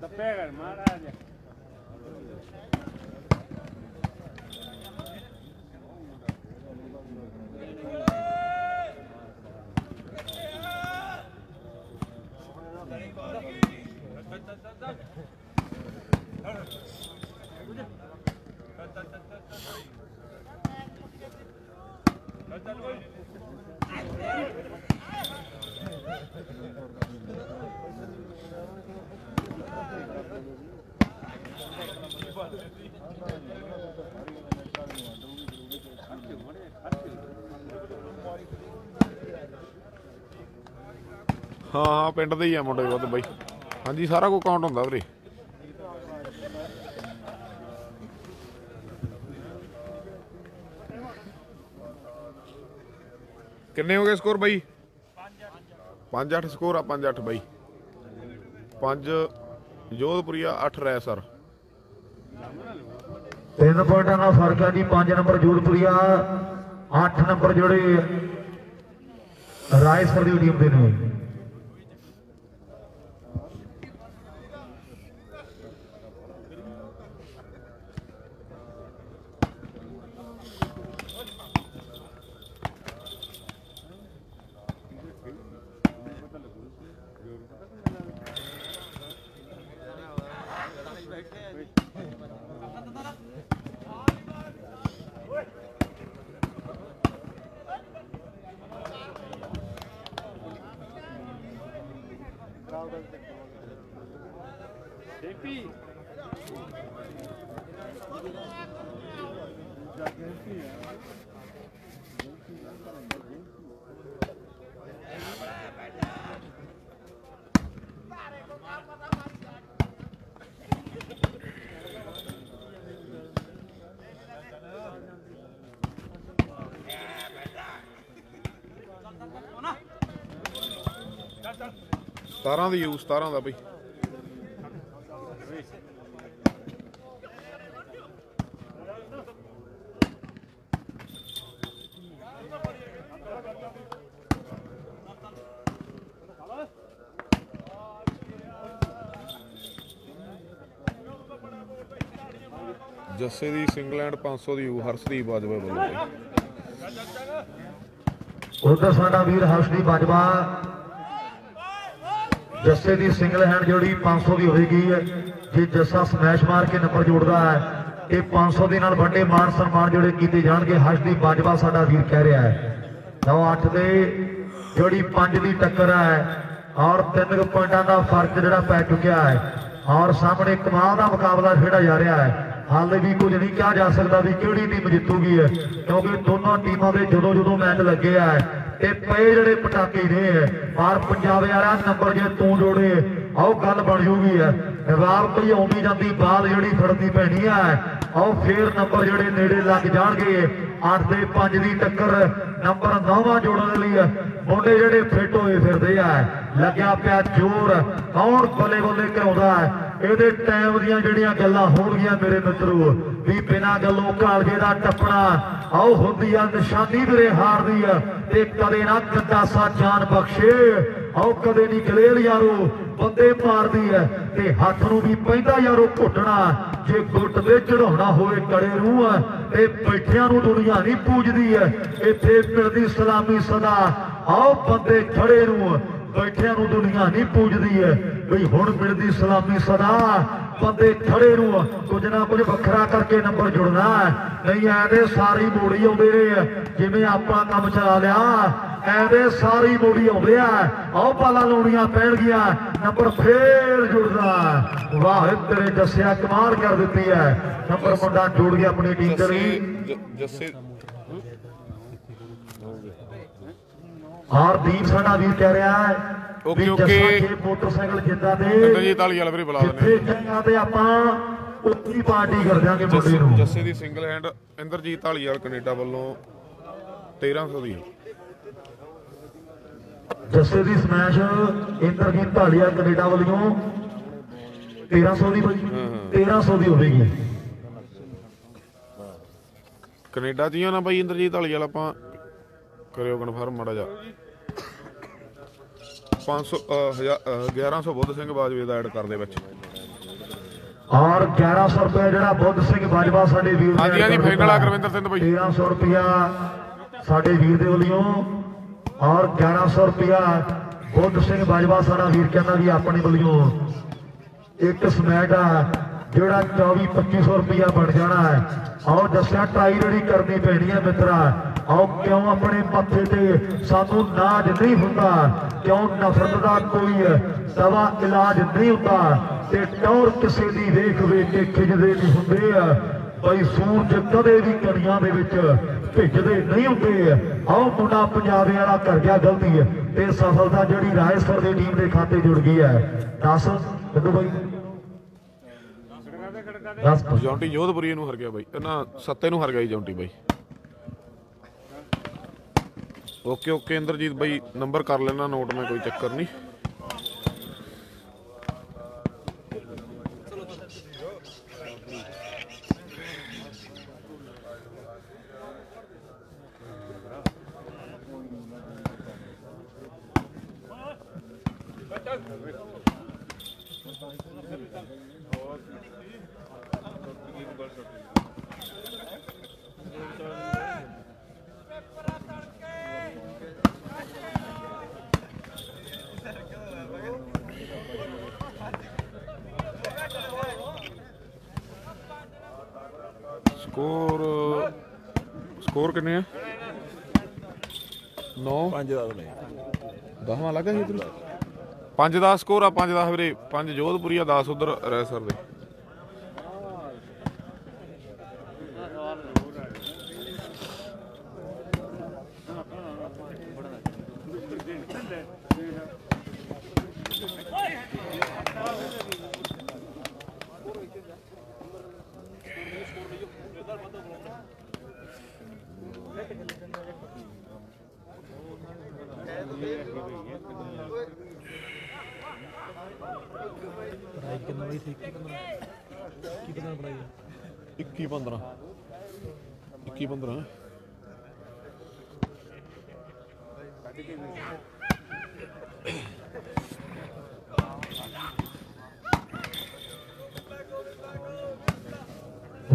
Speaker 2: ਦੱਬੇਗਾ ਮਾਰਾ।
Speaker 1: ਹਾਂ ਹਾਂ, ਪਿੰਡ ਦੇ ਹੀ ਆ ਮੁੰਡੇ ਬਹੁਤ ਬਾਈ। ਹਾਂਜੀ, ਸਾਰਾ ਕੁਝ ਕਾਊਂਟ ਹੁੰਦਾ ਵੀਰੇ। ਕਿੰਨੇ ਹੋ ਗਏ ਸਕੋਰ ਬਾਈ? 5-8 ਸਕੋਰ ਆ 5-8 ਬਾਈ। 5 ਜੋਧਪੁਰੀਆ 8 ਰੈ ਸਰ।
Speaker 2: ਤਿੰਨ ਪੁਆਇੰਟਾਂ ਦਾ ਫ਼ਰਕ ਹੈ ਜੀ 5 ਨੰਬਰ ਜੋਧਪੁਰੀਆ 8 ਨੰਬਰ ਜਿਹੜੇ ਰਾਏਸਰ ਦੀ ਟੀਮ ਦੇ ਨੇ।
Speaker 1: ਸਤਾਰਾਂ ਦੀ ਯੂ 17 ਦਾ ਬਈ। ਜੱਸੇ ਦੀ ਸਿੰਗਲੈਂਡ 500 ਦੀ ਯੂ ਹਰਸ਼ਦੀਪ ਬਾਜਵਾ ਵੱਲੋਂ
Speaker 2: ਉਧਰ ਸਾਡਾ ਵੀਰ ਹਰਸ਼ਦੀਪ ਬਾਜਵਾ ਜੱਸੇ ਦੀ ਸਿੰਗਲ ਹੈਂਡ ਜੋੜੀ 500 ਦੀ ਹੋਏਗੀ ਜੇ ਜੱਸਾ ਸਮੈਸ਼ ਮਾਰ ਕੇ ਨੰਬਰ ਜੋੜਦਾ ਹੈ, ਇਹ 500 ਦੇ ਨਾਲ ਵੱਡੇ ਮਾਨ ਸਨਮਾਨ ਜਿਹੜੇ ਕੀਤੇ ਜਾਣਗੇ। ਹਰਸ਼ਦੀਪ ਬਾਜਵਾ ਸਾਡਾ ਵੀਰ ਕਹਿ ਰਿਹਾ ਹੈ। 9-8 ਦੇ ਜੋੜੀ 5 ਦੀ ਟੱਕਰ ਹੈ ਔਰ 3 ਪੁਆਇੰਟਾਂ ਦਾ ਫ਼ਰਕ ਜਿਹੜਾ ਪੈ ਚੁੱਕਿਆ ਹੈ ਔਰ ਸਾਹਮਣੇ ਕਮਾਲ ਦਾ ਮੁਕਾਬਲਾ ਖੇਡਿਆ ਜਾ ਰਿਹਾ ਹੈ। ਹਾਲੇ ਵੀ ਕੁਝ ਨਹੀਂ ਕਿਹਾ ਜਾ ਸਕਦਾ ਵੀ ਕਿਹੜੀ ਟੀਮ ਜਿੱਤੂਗੀ ਹੈ ਕਿਉਂਕਿ ਦੋਨੋਂ ਟੀਮਾਂ ਦੇ ਜਦੋਂ ਜਦੋਂ ਮੈਚ ਲੱਗੇ ਆ ਤੇ ਪਏ ਜਿਹੜੇ ਪਟਾਕੇ ਨੇ ਪਰ ਪੰਜਾਬ ਵਾਲਾ ਨੰਬਰ ਜੇ ਤੂੰ ਜੋੜੇ, ਆਓ ਗੱਲ ਬਣ ਜੂਗੀ। ਹੈ ਨਵਾਬ ਕੋਈ ਆਉਂਦੀ ਜਾਂਦੀ ਬਾਲ ਜਿਹੜੀ ਫੜਦੀ ਪੈਣੀ ਆ, ਆਓ ਫੇਰ ਨੰਬਰ ਜਿਹੜੇ ਨੇੜੇ ਲੱਗ ਜਾਣਗੇ। 8 ਦੇ 5 ਦੀ ਟੱਕਰ, ਨੰਬਰ 9ਵਾਂ ਜੋੜਨ ਲਈ ਮੁੰਡੇ ਜਿਹੜੇ ਫਿੱਟ ਹੋਏ ਫਿਰਦੇ ਆ। ਲੱਗਿਆ ਪਿਆ ਜ਼ੋਰ, ਕੌਣ ਬੱਲੇ ਬੱਲੇ ਕਰਾਉਂਦਾ? ਹੈ ਇਹਦੇ ਟਾਈਮ ਦੀਆਂ ਜਿਹੜੀਆਂ ਗੱਲਾਂ ਹੋਣਗੀਆਂ ਮੇਰੇ ਮਿੱਤਰੋ, ਵੀ ਬਿਨਾਂ ਗੱਲੋਂ ਕਾਲਜੇ ਦਾ ਟੱਪਣਾ ਆਓ ਹੁੰਦੀ ਆ ਨਿਸ਼ਾਨੀ ਵੀਰੇ ਹਾਰਦੀ ਆ, ਤੇ ਕਦੇ ਨਾ ਕੰਦਾਸਾ ਜਾਨ ਬਖਸ਼ੇ ਆਓ ਕਦੇ ਨਹੀਂ ਗਲੇਲ ਯਾਰੋ ਬੰਦੇ ਮਾਰਦੀ ਐ ਤੇ ਹੱਥ ਨੂੰ ਵੀ ਪੈਂਦਾ ਯਾਰੋ ਘੁੱਟਣਾ, ਜੇ ਗੁੱਟ ਤੇ ਚੜਾਉਣਾ ਹੋਵੇ ਕੜੇ ਨੂੰ ਆ, ਤੇ ਬੈਠਿਆਂ ਨੂੰ ਦੁਨੀਆ ਨਹੀਂ ਪੂਜਦੀ ਐ ਇੱਥੇ ਮਿਲਦੀ ਸਲਾਮੀ ਸਦਾ ਆਓ ਬੰਦੇ ਖੜੇ ਨੂੰ ਬੈਠਿਆਂ ਨੂੰ ਦੁਨੀਆ ਨਹੀਂ ਪੂਜਦੀ ਐ ਬਈ ਹੁਣ ਮਿਲਦੀ ਸਲਾਮੀ ਸਦਾ ਬੰਦੇ ਖੜੇ ਨੂੰ ਕੁਝ ਨਾ ਕੁਝ ਵੱਖਰਾ ਕਰਕੇ ਨੰਬਰ ਜੁੜਨਾ ਹੈ। ਨਹੀਂ ਐਵੇਂ ਸਾਰੀ ਮੋੜੀ ਆਉਂਦੇ ਨੇ ਜਿਵੇਂ ਆਪਾਂ ਕੰਮ ਚਲਾ ਲਿਆ ਐਵੇਂ ਸਾਰੀ ਮੋੜੀ ਆਉਂਦੇ ਆ। ਆਓ ਪਾਲਾ ਲਾਉਣੀਆਂ ਪੈਣਗੀਆਂ ਨੰਬਰ ਫੇਰ ਜੁੜਦਾ ਵਾਹ ਤੇਰੇ ਦੱਸਿਆ ਕਮਾਲ ਕਰ ਦਿੱਤੀ ਹੈ ਨੰਬਰ ਮੁੰਡਾ ਜੁੜ ਗਿਆ ਆਪਣੀ ਟੀਮ ਦੇ। ਲਈ
Speaker 1: ਜੱਸੇ ਜ- ਜੱਸੇ
Speaker 2: ਔਰ ਦੀਪ ਸਾਡਾ ਵੀਰ ਕਹਿ ਰਿਹਾ ਹੈ
Speaker 1: ਓਕੇ,
Speaker 2: ਵੀ
Speaker 1: ਓਕੇ।
Speaker 2: ਜੇ ਮੋਟਰਸਾਈਕਲ ਜਿੱਦਾਂ ਦੇ
Speaker 1: ਇੰਦਰਜੀਤ ਵਾਲੀ ਵਾਲਾ ਵੀਰੇ ਬੁਲਾ ਦਿੰਦੇ
Speaker 2: ਜਿੱਥੇ ਕਹੇਗਾ ਤੇ ਆਪਾਂ ਉੱਥੀ ਪਾਰਟੀ ਕਰ ਦਿਆਂਗੇ ਮੁੰਡੇ ਨੂੰ।
Speaker 1: ਜੱਸੇ ਦੀ single hand Inderjit Dhaliwal Canada ਵੱਲੋਂ 1300 ਦੀ।
Speaker 2: ਜੱਸੇ ਦੀ ਸਮੈਸ਼ ਇੰਦਰਜੀਤ ਢਾਲੀਆ ਕੈਨੇਡਾ ਵੱਲੋਂ 1300 ਦੀ ਬਈ 1300 ਦੀ ਹੋਵੇਗੀ।
Speaker 1: ਕੈਨੇਡਾ ਚ ਹੀ ਆ ਨਾ ਬਾਈ ਇੰਦਰਜੀਤ ਢਾਲੀਵਾਲ ਆਪਾਂ ਕਰਿਓ ਕਨਫਰਮ ਮਾੜਾ ਜਾ 500 1100 ਬੁੱਧ ਸਿੰਘ ਬਾਜਵੇ ਦਾ ਐਡ ਕਰਦੇ ਵਿੱਚ।
Speaker 2: ਔਰ 1100 ਰੁਪਏ ਜਿਹੜਾ ਬੁੱਧ ਸਿੰਘ ਬਾਜਵਾ ਸਾਡੇ ਵੀਰ
Speaker 1: ਹਾਂਜੀ, ਹਾਂਜੀ,
Speaker 2: ਕਰ
Speaker 1: ਫਾਈਨਲ ਆ। ਗੁਰਵਿੰਦਰ ਸਿੰਘ ਬਾਈ।
Speaker 2: 1300 ਰੁਪਿਆ ਸਾਡੇ ਵੀਰ ਦੇ ਵੱਲੋਂ। ਔਰ 1100 ਰੁਪਿਆ ਬੁੱਧ ਸਿੰਘ ਬਾਜਵਾ ਸਾਡਾ ਵੀਰ ਕਹਿੰਦਾ ਵੀ ਆਪਣੇ ਵੱਲੋਂ। ਇੱਕ ਸਮੈਟ ਆ ਜਿਹੜਾ 24 2500 ਰੁਪਇਆ ਬਣ ਜਾਣਾ ਹੈ। ਆਓ ਦੱਸਿਆ ਟਰਾਈ ਜਿਹੜੀ ਕਰਨੀ ਪੈਣੀ ਹੈ ਮਿੱਤਰਾ। ਆਓ ਕਿਉਂ ਆਪਣੇ ਮੱਥੇ ਤੇ ਸਾਨੂੰ ਨਾਜ ਨਹੀਂ ਹੁੰਦਾ? ਕਿਉਂ ਨਫ਼ਰਤ ਦਾ ਕੋਈ ਦਵਾ ਇਲਾਜ ਨਹੀਂ ਹੁੰਦਾ? ਤੇ ਟੌਰ ਕਿਸੇ ਦੀ ਵੇਖ ਵੇਖ ਕੇ ਖਿਜਦੇ ਨਹੀਂ ਹੁੰਦੇ ਆ। ਬਈ ਸੂਰਜ ਕਦੇ ਵੀ ਕਣੀਆਂ ਦੇ ਵਿੱਚ ਭਿੱਜਦੇ ਨਹੀਂ ਹੁੰਦੇ ਆਓ ਮੁੰਡਾ ਪੰਜਾਬੇ ਵਾਲਾ ਕਰ ਗਿਆ ਗਲਤੀ ਤੇ ਸਫਲਤਾ ਜਿਹੜੀ ਰਾਏਸਰ ਦੀ ਟੀਮ ਦੇ ਖਾਤੇ ਜੁੜ ਗਈ ਹੈ 10 ਬਿੰਦੂ ਬਾਈ। 10
Speaker 1: ਜੌਂਟੀ ਜੋਧਪੁਰੀ ਨੂੰ ਹਰ ਗਿਆ ਬਾਈ। ਇਹਨਾਂ ਸੱਤੇ ਨੂੰ ਹਰ ਗਿਆ ਜੌਂਟੀ ਬਾਈ। ਓਕੇ ਓਕੇ ਇੰਦਰਜੀਤ ਬਾਈ ਨੰਬਰ ਕਰ ਲੈਣਾ ਨੋਟ ਮੈਂ ਕੋਈ ਚੱਕਰ ਨਹੀਂ। ਸਕੋਰ ਸਕੋਰ ਕਿੰਨੇ ਆ? 9
Speaker 3: ਪੰਜ ਦਾ ਨਹੀਂ।
Speaker 1: 10ਵਾਂ ਲੱਗਾ ਜੀ ਤੈਨੂੰ 5 10 ਸਕੋਰ ਆ 5 10 ਵੀਰੇ। 5 ਜੋਧਪੁਰੀ ਆ 10 ਉਧਰ ਰੈਸਰ ਦੇ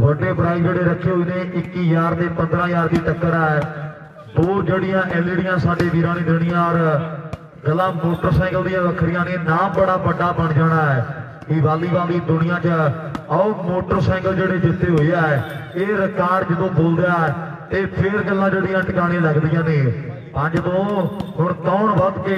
Speaker 2: ਵੱਡੇ ਪ੍ਰਾਈਜ਼ ਜਿਹੜੇ ਰੱਖੇ ਹੋਏ ਨੇ 21000 ਤੇ 15000 ਦੀ ਟੱਕਰ ਹੈ ਦੋ ਜੜੀਆਂ ਐਲਈਡੀਆਂ ਸਾਡੇ ਵੀਰਾਂ ਨੇ ਦੇਣੀਆਂ ਔਰ ਗੱਲਾਂ ਮੋਟਰਸਾਈਕਲ ਦੀਆਂ ਵੱਖਰੀਆਂ ਨੇ। ਨਾਮ ਬੜਾ ਵੱਡਾ ਬਣ ਜਾਣਾ ਹੈ। ਇਹ ਵਾਲੀਬਾਲ ਦੀ ਦੁਨੀਆ 'ਚ ਆਓ, ਮੋਟਰਸਾਈਕਲ ਜਿਹੜੇ ਜਿੱਤੇ ਹੋਏ ਆ, ਇਹ ਰਿਕਾਰਡ ਜਦੋਂ ਬੋਲਦਾ ਹੈ ਤੇ ਫੇਰ ਗੱਲਾਂ ਜਿਹੜੀਆਂ ਟਿਕਾਣੇ ਲੱਗਦੀਆਂ ਨੇ। ਪੰਜ ਤੋਂ ਹੁਣ ਕੌਣ ਵੱਧ ਕੇ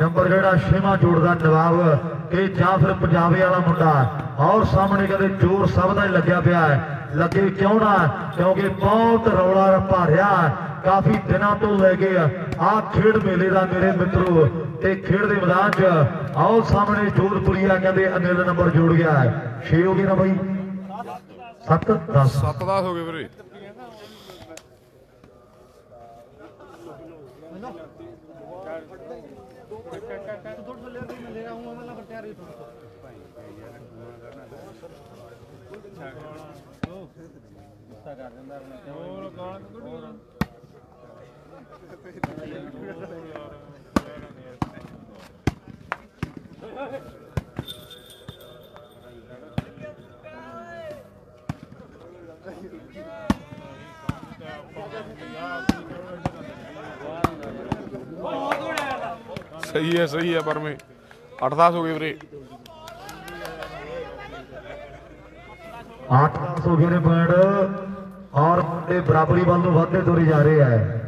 Speaker 2: ਨੰਬਰ ਜਿਹੜਾ ਛੇਵਾਂ ਜੋੜਦਾ ਨਵਾਬ ਕਿ ਜਾਂ ਫਿਰ ਪੰਜਾਬੇ ਵਾਲਾ ਮੁੰਡਾ? ਆਓ ਸਾਹਮਣੇ ਕਹਿੰਦੇ ਜ਼ੋਰ ਸਭ ਦਾ ਹੀ ਲੱਗਿਆ ਪਿਆ ਹੈ। ਲੱਗੇ ਕਿਉਂ ਨਾ? ਕਿਉਂਕਿ ਬਹੁਤ ਰੌਲਾ ਰੱਪਾ ਰਿਹਾ ਕਾਫੀ ਦਿਨਾਂ ਤੋਂ ਲੈ ਕੇ ਆ ਖੇਡ ਮੇਲੇ ਦਾ ਮੇਰੇ ਮਿੱਤਰੋ, ਤੇ ਖੇਡ ਦੇ ਮੈਦਾਨ 'ਚ ਆਓ ਸਾਹਮਣੇ ਜੋਧਪੁਰੀਆ ਕਹਿੰਦੇ ਅਨਿਲ ਨੰਬਰ ਜੋੜ ਗਿਆ ਹੈ। 6 ਹੋ ਗਏ ਨਾ ਬਾਈ? 7 10
Speaker 1: 7 10 ਹੋ ਗਏ ਵੀਰੇ। ਸਹੀ ਹੈ ਸਹੀ ਹੈ ਪਰਮੇ। 8 10 ਹੋ ਗਏ ਵੀਰੇ।
Speaker 2: 8 10 ਹੋ ਗਏ ਨੇ ਪੁਆਇੰਟ ਔਰ ਤੇ ਬਰਾਬਰੀ ਵੱਲ ਨੂੰ ਵਧਦੇ ਤੁਰੇ ਜਾ ਰਹੇ ਹੈ।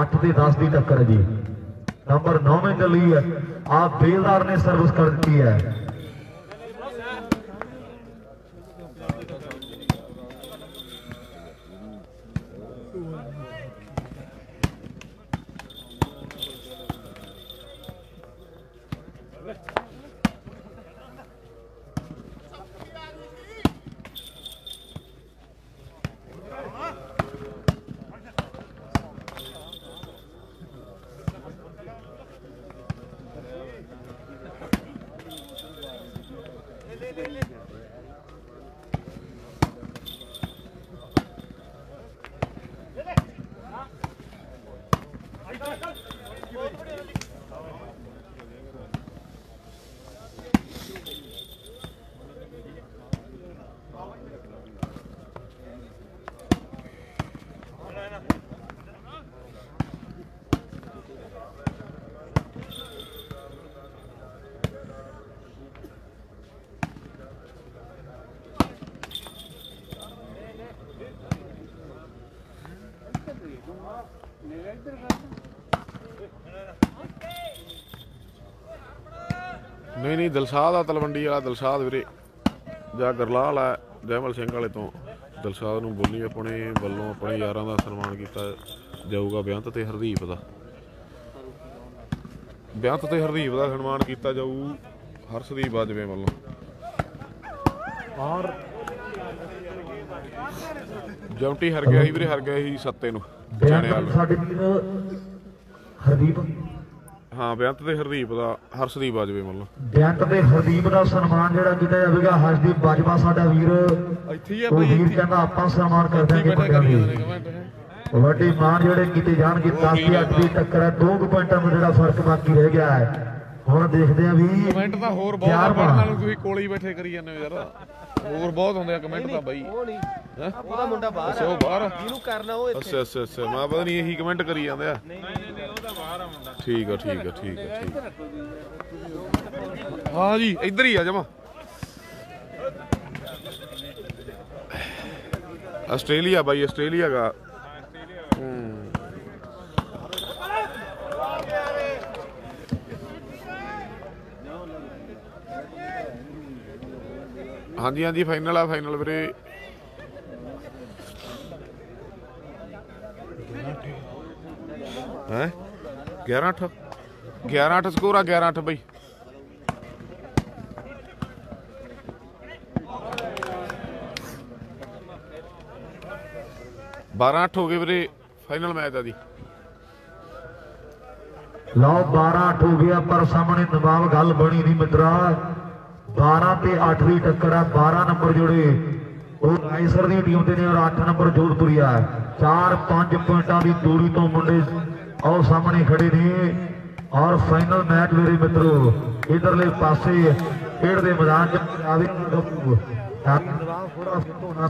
Speaker 2: 8 ਤੇ 10 ਦੀ ਟੱਕਰ ਜੀ। ਨੰਬਰ 9 ਵਿੱਚ ਚੱਲੀ ਹੈ ਆ ਬੇਲਦਾਰ ਨੇ ਸਰਵਿਸ ਕਰ ਦਿੱਤੀ ਹੈ।
Speaker 1: ਨਹੀਂ ਦਿਲਸ਼ਾਦ ਆ ਤਲਵੰਡੀ ਵਾਲਾ ਦਿਲਸ਼ਾਦ ਵੀਰੇ। ਜਾਂ ਗਰਲਾਲ ਆ ਜੈਮਲ ਸਿੰਘ ਵਾਲੇ ਤੋਂ। ਦਿਲਸ਼ਾਦ ਨੂੰ ਬੋਲੀ ਆਪਣੇ ਵੱਲੋਂ ਆਪਣੇ ਯਾਰਾਂ ਦਾ ਸਨਮਾਨ ਕੀਤਾ ਜਾਊਗਾ ਬੇਅੰਤ ਤੇ ਹਰਦੀਪ ਦਾ। ਬੇਅੰਤ ਤੇ ਹਰਦੀਪ ਦਾ ਸਨਮਾਨ ਕੀਤਾ ਜਾਊ ਹਰਸ਼ਦੀਪ ਬਾਜਵੇ ਵੱਲੋਂ।
Speaker 2: ਔਰ
Speaker 1: ਜੌਂਟੀ ਹਰ ਗਿਆ ਸੀ ਵੀਰੇ ਹਰ ਗਿਆ ਸੀ ਸੱਤੇ ਨੂੰ। ਜਾਣੇ ਵਾਲਾ
Speaker 2: ਸਾਡੇ ਵੀਰ ਹਰਦੀਪ
Speaker 1: ਹਾਂ ਬੇਅੰਤ ਤੇ ਹਰਦੀਪ ਦਾ ਹਰਸ਼ਦੀਪ ਬਾਜਵੇ ਵੱਲੋਂ
Speaker 2: ਬੇਅੰਤ ਤੇ ਹਰਦੀਪ ਦਾ ਸਨਮਾਨ ਜਿਹੜਾ ਕੀਤਾ ਜਾਵੇਗਾ ਹਰਦੀਪ ਬਾਜਵਾ ਸਾਡਾ ਵੀਰ।
Speaker 1: ਇੱਥੇ ਹੀ ਆ
Speaker 2: ਉਹ ਵੀਰ ਕਹਿੰਦਾ ਆਪਾਂ ਸਨਮਾਨ ਕਰ ਦਾਂਗੇ ਵੱਡੀ ਮਾਨ ਜਿਹੜੇ ਕੀਤੇ ਜਾਣਗੇ 10 ਦੀ 8 ਦੀ ਟੱਕਰ ਹੈ 2 ਪੁਆਇੰਟਾਂ ਦਾ ਜਿਹੜਾ ਫ਼ਰਕ ਬਾਕੀ ਰਹਿ ਗਿਆ ਹੈ। ਹੁਣ ਦੇਖਦੇ ਆ ਵੀ
Speaker 1: ਕਮੈਂਟ ਤਾਂ ਹੋਰ ਬਹੁਤ ਆ ਪੜਨ ਨਾਲ ਤੁਸੀਂ ਕੋਲੇ ਹੀ ਬੈਠੇ ਕਰੀ ਜਾਂਦੇ ਹੋ ਯਾਰ। ਹੋਰ ਬਹੁਤ ਹੁੰਦੇ ਆ ਕਮੈਂਟ ਤਾਂ ਬਾਈ।
Speaker 3: ਉਹ ਨਹੀਂ
Speaker 1: ਹੈਂ?
Speaker 3: ਉਹਦਾ ਮੁੰਡਾ ਬਾਹਰ
Speaker 1: ਅੱਛਾ ਉਹ ਬਾਹਰ ਆ?
Speaker 3: ਜਿਹਨੂੰ ਕਰਨਾ ਉਹ ਇੱਥੇ।
Speaker 1: ਅੱਛਾ ਅੱਛਾ ਅੱਛਾ ਮੈਂ ਪਤਾ ਨਹੀਂ ਇਹੀ ਕਮੈਂਟ ਕਰੀ ਜਾਂਦੇ ਆ।
Speaker 3: ਨਹੀਂ ਨਹੀਂ ਨਹੀਂ ਉਹਦਾ ਬਾਹਰ ਆ ਮੁੰਡਾ
Speaker 1: ਠੀਕ ਆ ਠੀਕ ਆ ਠੀਕ ਆ ਠੀਕ ਆ। ਹਾਂ ਜੀ ਇੱਧਰ ਹੀ ਆ ਜਮਾ। ਆਸਟ੍ਰੇਲੀਆ ਬਾਈ ਆਸਟ੍ਰੇਲੀਆ ਦਾ। ਹਾਂਜੀ ਹਾਂਜੀ ਫਾਈਨਲ ਆ ਫਾਈਨਲ ਵੀਰੇ। ਹੈ? 11 8 11 8 ਸਕੋਰ ਆ 11 8 ਬਈ। ਬਾਰਾਂ 8 ਹੋ ਗਏ ਵੀਰੇ ਫਾਈਨਲ ਮੈਚ ਆ ਜੀ।
Speaker 2: ਲਓ 12 8 ਹੋ ਗਿਆ, ਪਰ ਸਾਹਮਣੇ ਨਵਾਬ ਗੱਲ ਬਣੀ ਨਹੀਂ ਮਿੱਤਰਾ। 12 ਤੇ 8 ਦੀ ਟੱਕਰ ਆ 12 ਨੰਬਰ ਜੋੜੇ। ਉਹ ਰਾਈਸਰ ਦੀ ਟੀਮ ਦੇ ਨੇ ਔਰ 8 ਨੰਬਰ ਜੋਧਪੁਰੀਆ। 4 5 ਪੁਆਇੰਟਾਂ ਦੀ ਦੂਰੀ ਤੋਂ ਮੁੰਡੇ ਆਓ ਸਾਹਮਣੇ ਖੜੇ ਨੇ ਔਰ ਫਾਈਨਲ ਮੈਚ ਮੇਰੇ ਮਿੱਤਰੋ, ਇਧਰਲੇ ਪਾਸੇ ਖੇਡ ਦੇ ਮੈਦਾਨ 'ਚ ਆਵੇ ਗੱਭਰੂ ਤਾਂ ਨਵਾਬ ਥੋੜਾ ਹੋਣਾ।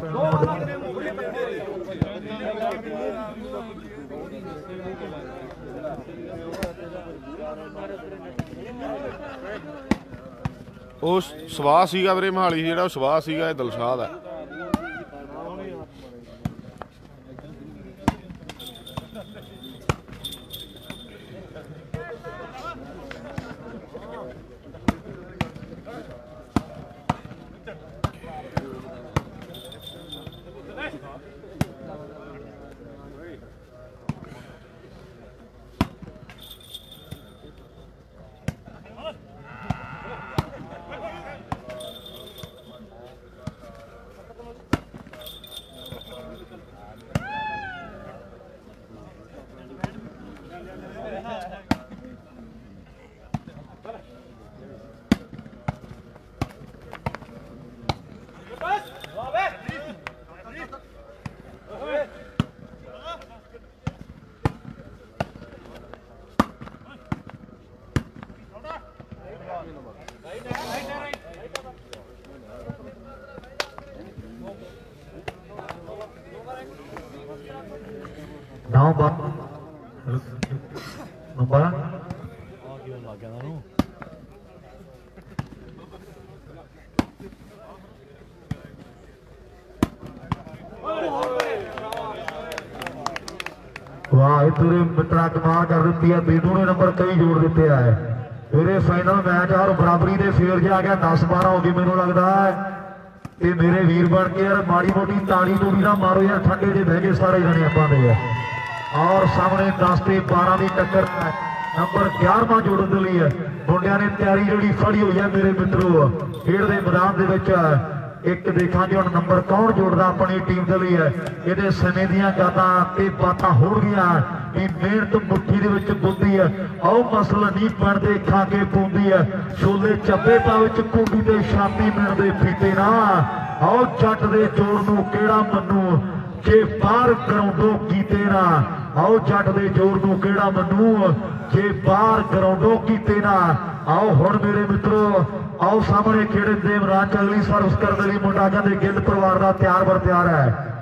Speaker 1: ਉਹ ਸਵਾਹ ਸੀਗਾ ਵੀਰੇ ਮਹਾਲੀ, ਜਿਹੜਾ ਉਹ ਸਵਾਹ ਸੀਗਾ ਇਹ ਦਿਲਸ਼ਾਦ ਹੈ
Speaker 2: ਨੌ ਬਾ ਨੰਬਰ
Speaker 3: ਆ ਕਿਉਂ ਲੱਗ ਗਿਆ ਨੂੰ
Speaker 2: ਵਾਹ ਇਹ ਪੂਰੇ ਮਿੱਤਰਾ ਕਮਾਲ ਕਰ ਦਿੱਤੀ ਹੈ। ਬੀਟੂ ਨੇ ਨੰਬਰ ਕਈ ਜੋੜ ਦਿੱਤੇ ਆ ਮੇਰੇ ਫਾਈਨਲ ਮੈਚ ਔਰ ਬਰਾਬਰੀ ਦੇ ਫੇਰ ਜਾ ਗਿਆ। 10 12 ਹੋ ਗਏ ਮੈਨੂੰ ਲੱਗਦਾ ਹੈ। ਤੇ ਮੇਰੇ ਵੀਰ ਬਣ ਕੇ ਯਾਰ ਮਾੜੀ ਮੋਟੀ ਤਾੜੀ ਤੂੜੀ ਨਾ ਮਾਰੋ ਯਾਰ ਠੰਡੇ ਜੇ ਬਹਿ ਗਏ ਸਾਰੇ ਜਣੇ ਆਪਾਂ ਦੇ। ਔਰ ਸਾਹਮਣੇ 10 ਤੇ 12 ਦੀ ਟੱਕਰ ਹੈ। ਨੰਬਰ 11ਵਾਂ ਜੋੜਨ ਦੇ ਲਈ ਹੈ। ਮੁੰਡਿਆਂ ਨੇ ਤਿਆਰੀ ਜਿਹੜੀ ਫੜੀ ਹੋਈ ਹੈ ਮੇਰੇ ਮਿੱਤਰੋ। ਖੇਡ ਦੇ ਮੈਦਾਨ ਦੇ ਵਿੱਚ ਇੱਕ ਦੇਖਾਂਗੇ ਹੁਣ ਨੰਬਰ ਕੌਣ ਜੋੜਦਾ ਆਪਣੀ ਟੀਮ ਦੇ ਲਈ ਹੈ। ਇਹਦੇ ਸਮੇਂ ਦੀਆਂ ਗਾਤਾਂ ਤੇ ਬਾਤਾਂ ਹੋਣਗੀਆਂ। ਕਿ ਮਿਹਨਤ ਮੁੱਠੀ ਦੇ ਵਿੱਚ ਪੁੰਦੀ ਹੈ ਆਓ ਮਸਲਾ ਨਹੀਂ ਬਣਦੇ, ਖਾ ਕੇ ਪੁੰਦੀ ਹੈ ਛੋਲੇ ਚੱਬੇ ਪਾ ਵਿੱਚ, ਕੁੰਡੀ ਤੇ ਸ਼ਾਮੀ ਮਿਲਦੇ ਫੀਤੇ ਨਾ। ਆਓ ਜੱਟ ਦੇ ਜੋੜ ਨੂੰ ਕਿਹੜਾ ਮੰਨੂ? ਜੇ ਬਾਹਰ ਗਰਾਊਂਡੋਂ ਕੀਤੇ ਨਾ। ਆਓ ਜੱਟ ਦੇ ਜੋਰ ਨੂੰ ਕਿਹੜਾ ਮੰਨੂ? ਜੇ ਬਾਹਰ ਗਰਾਉਂਡੋ ਕੀਤੇ ਨਾ। ਆਓ ਹੁਣ ਮੇਰੇ ਮਿੱਤਰੋ, ਆਓ ਸਾਹਮਣੇ ਖੇੜੇ ਦੇ ਮੈਦਾਨ ਚ ਅਗਲੀ ਸਰਵਿਸ ਕਰਨ ਲਈ ਮੁੰਡਾ ਕਹਿੰਦੇ, ਗਿੱਲ ਪਰਿਵਾਰ ਦਾ ਤਿਆਰ ਬਰ ਤਿਆਰ ਹੈ।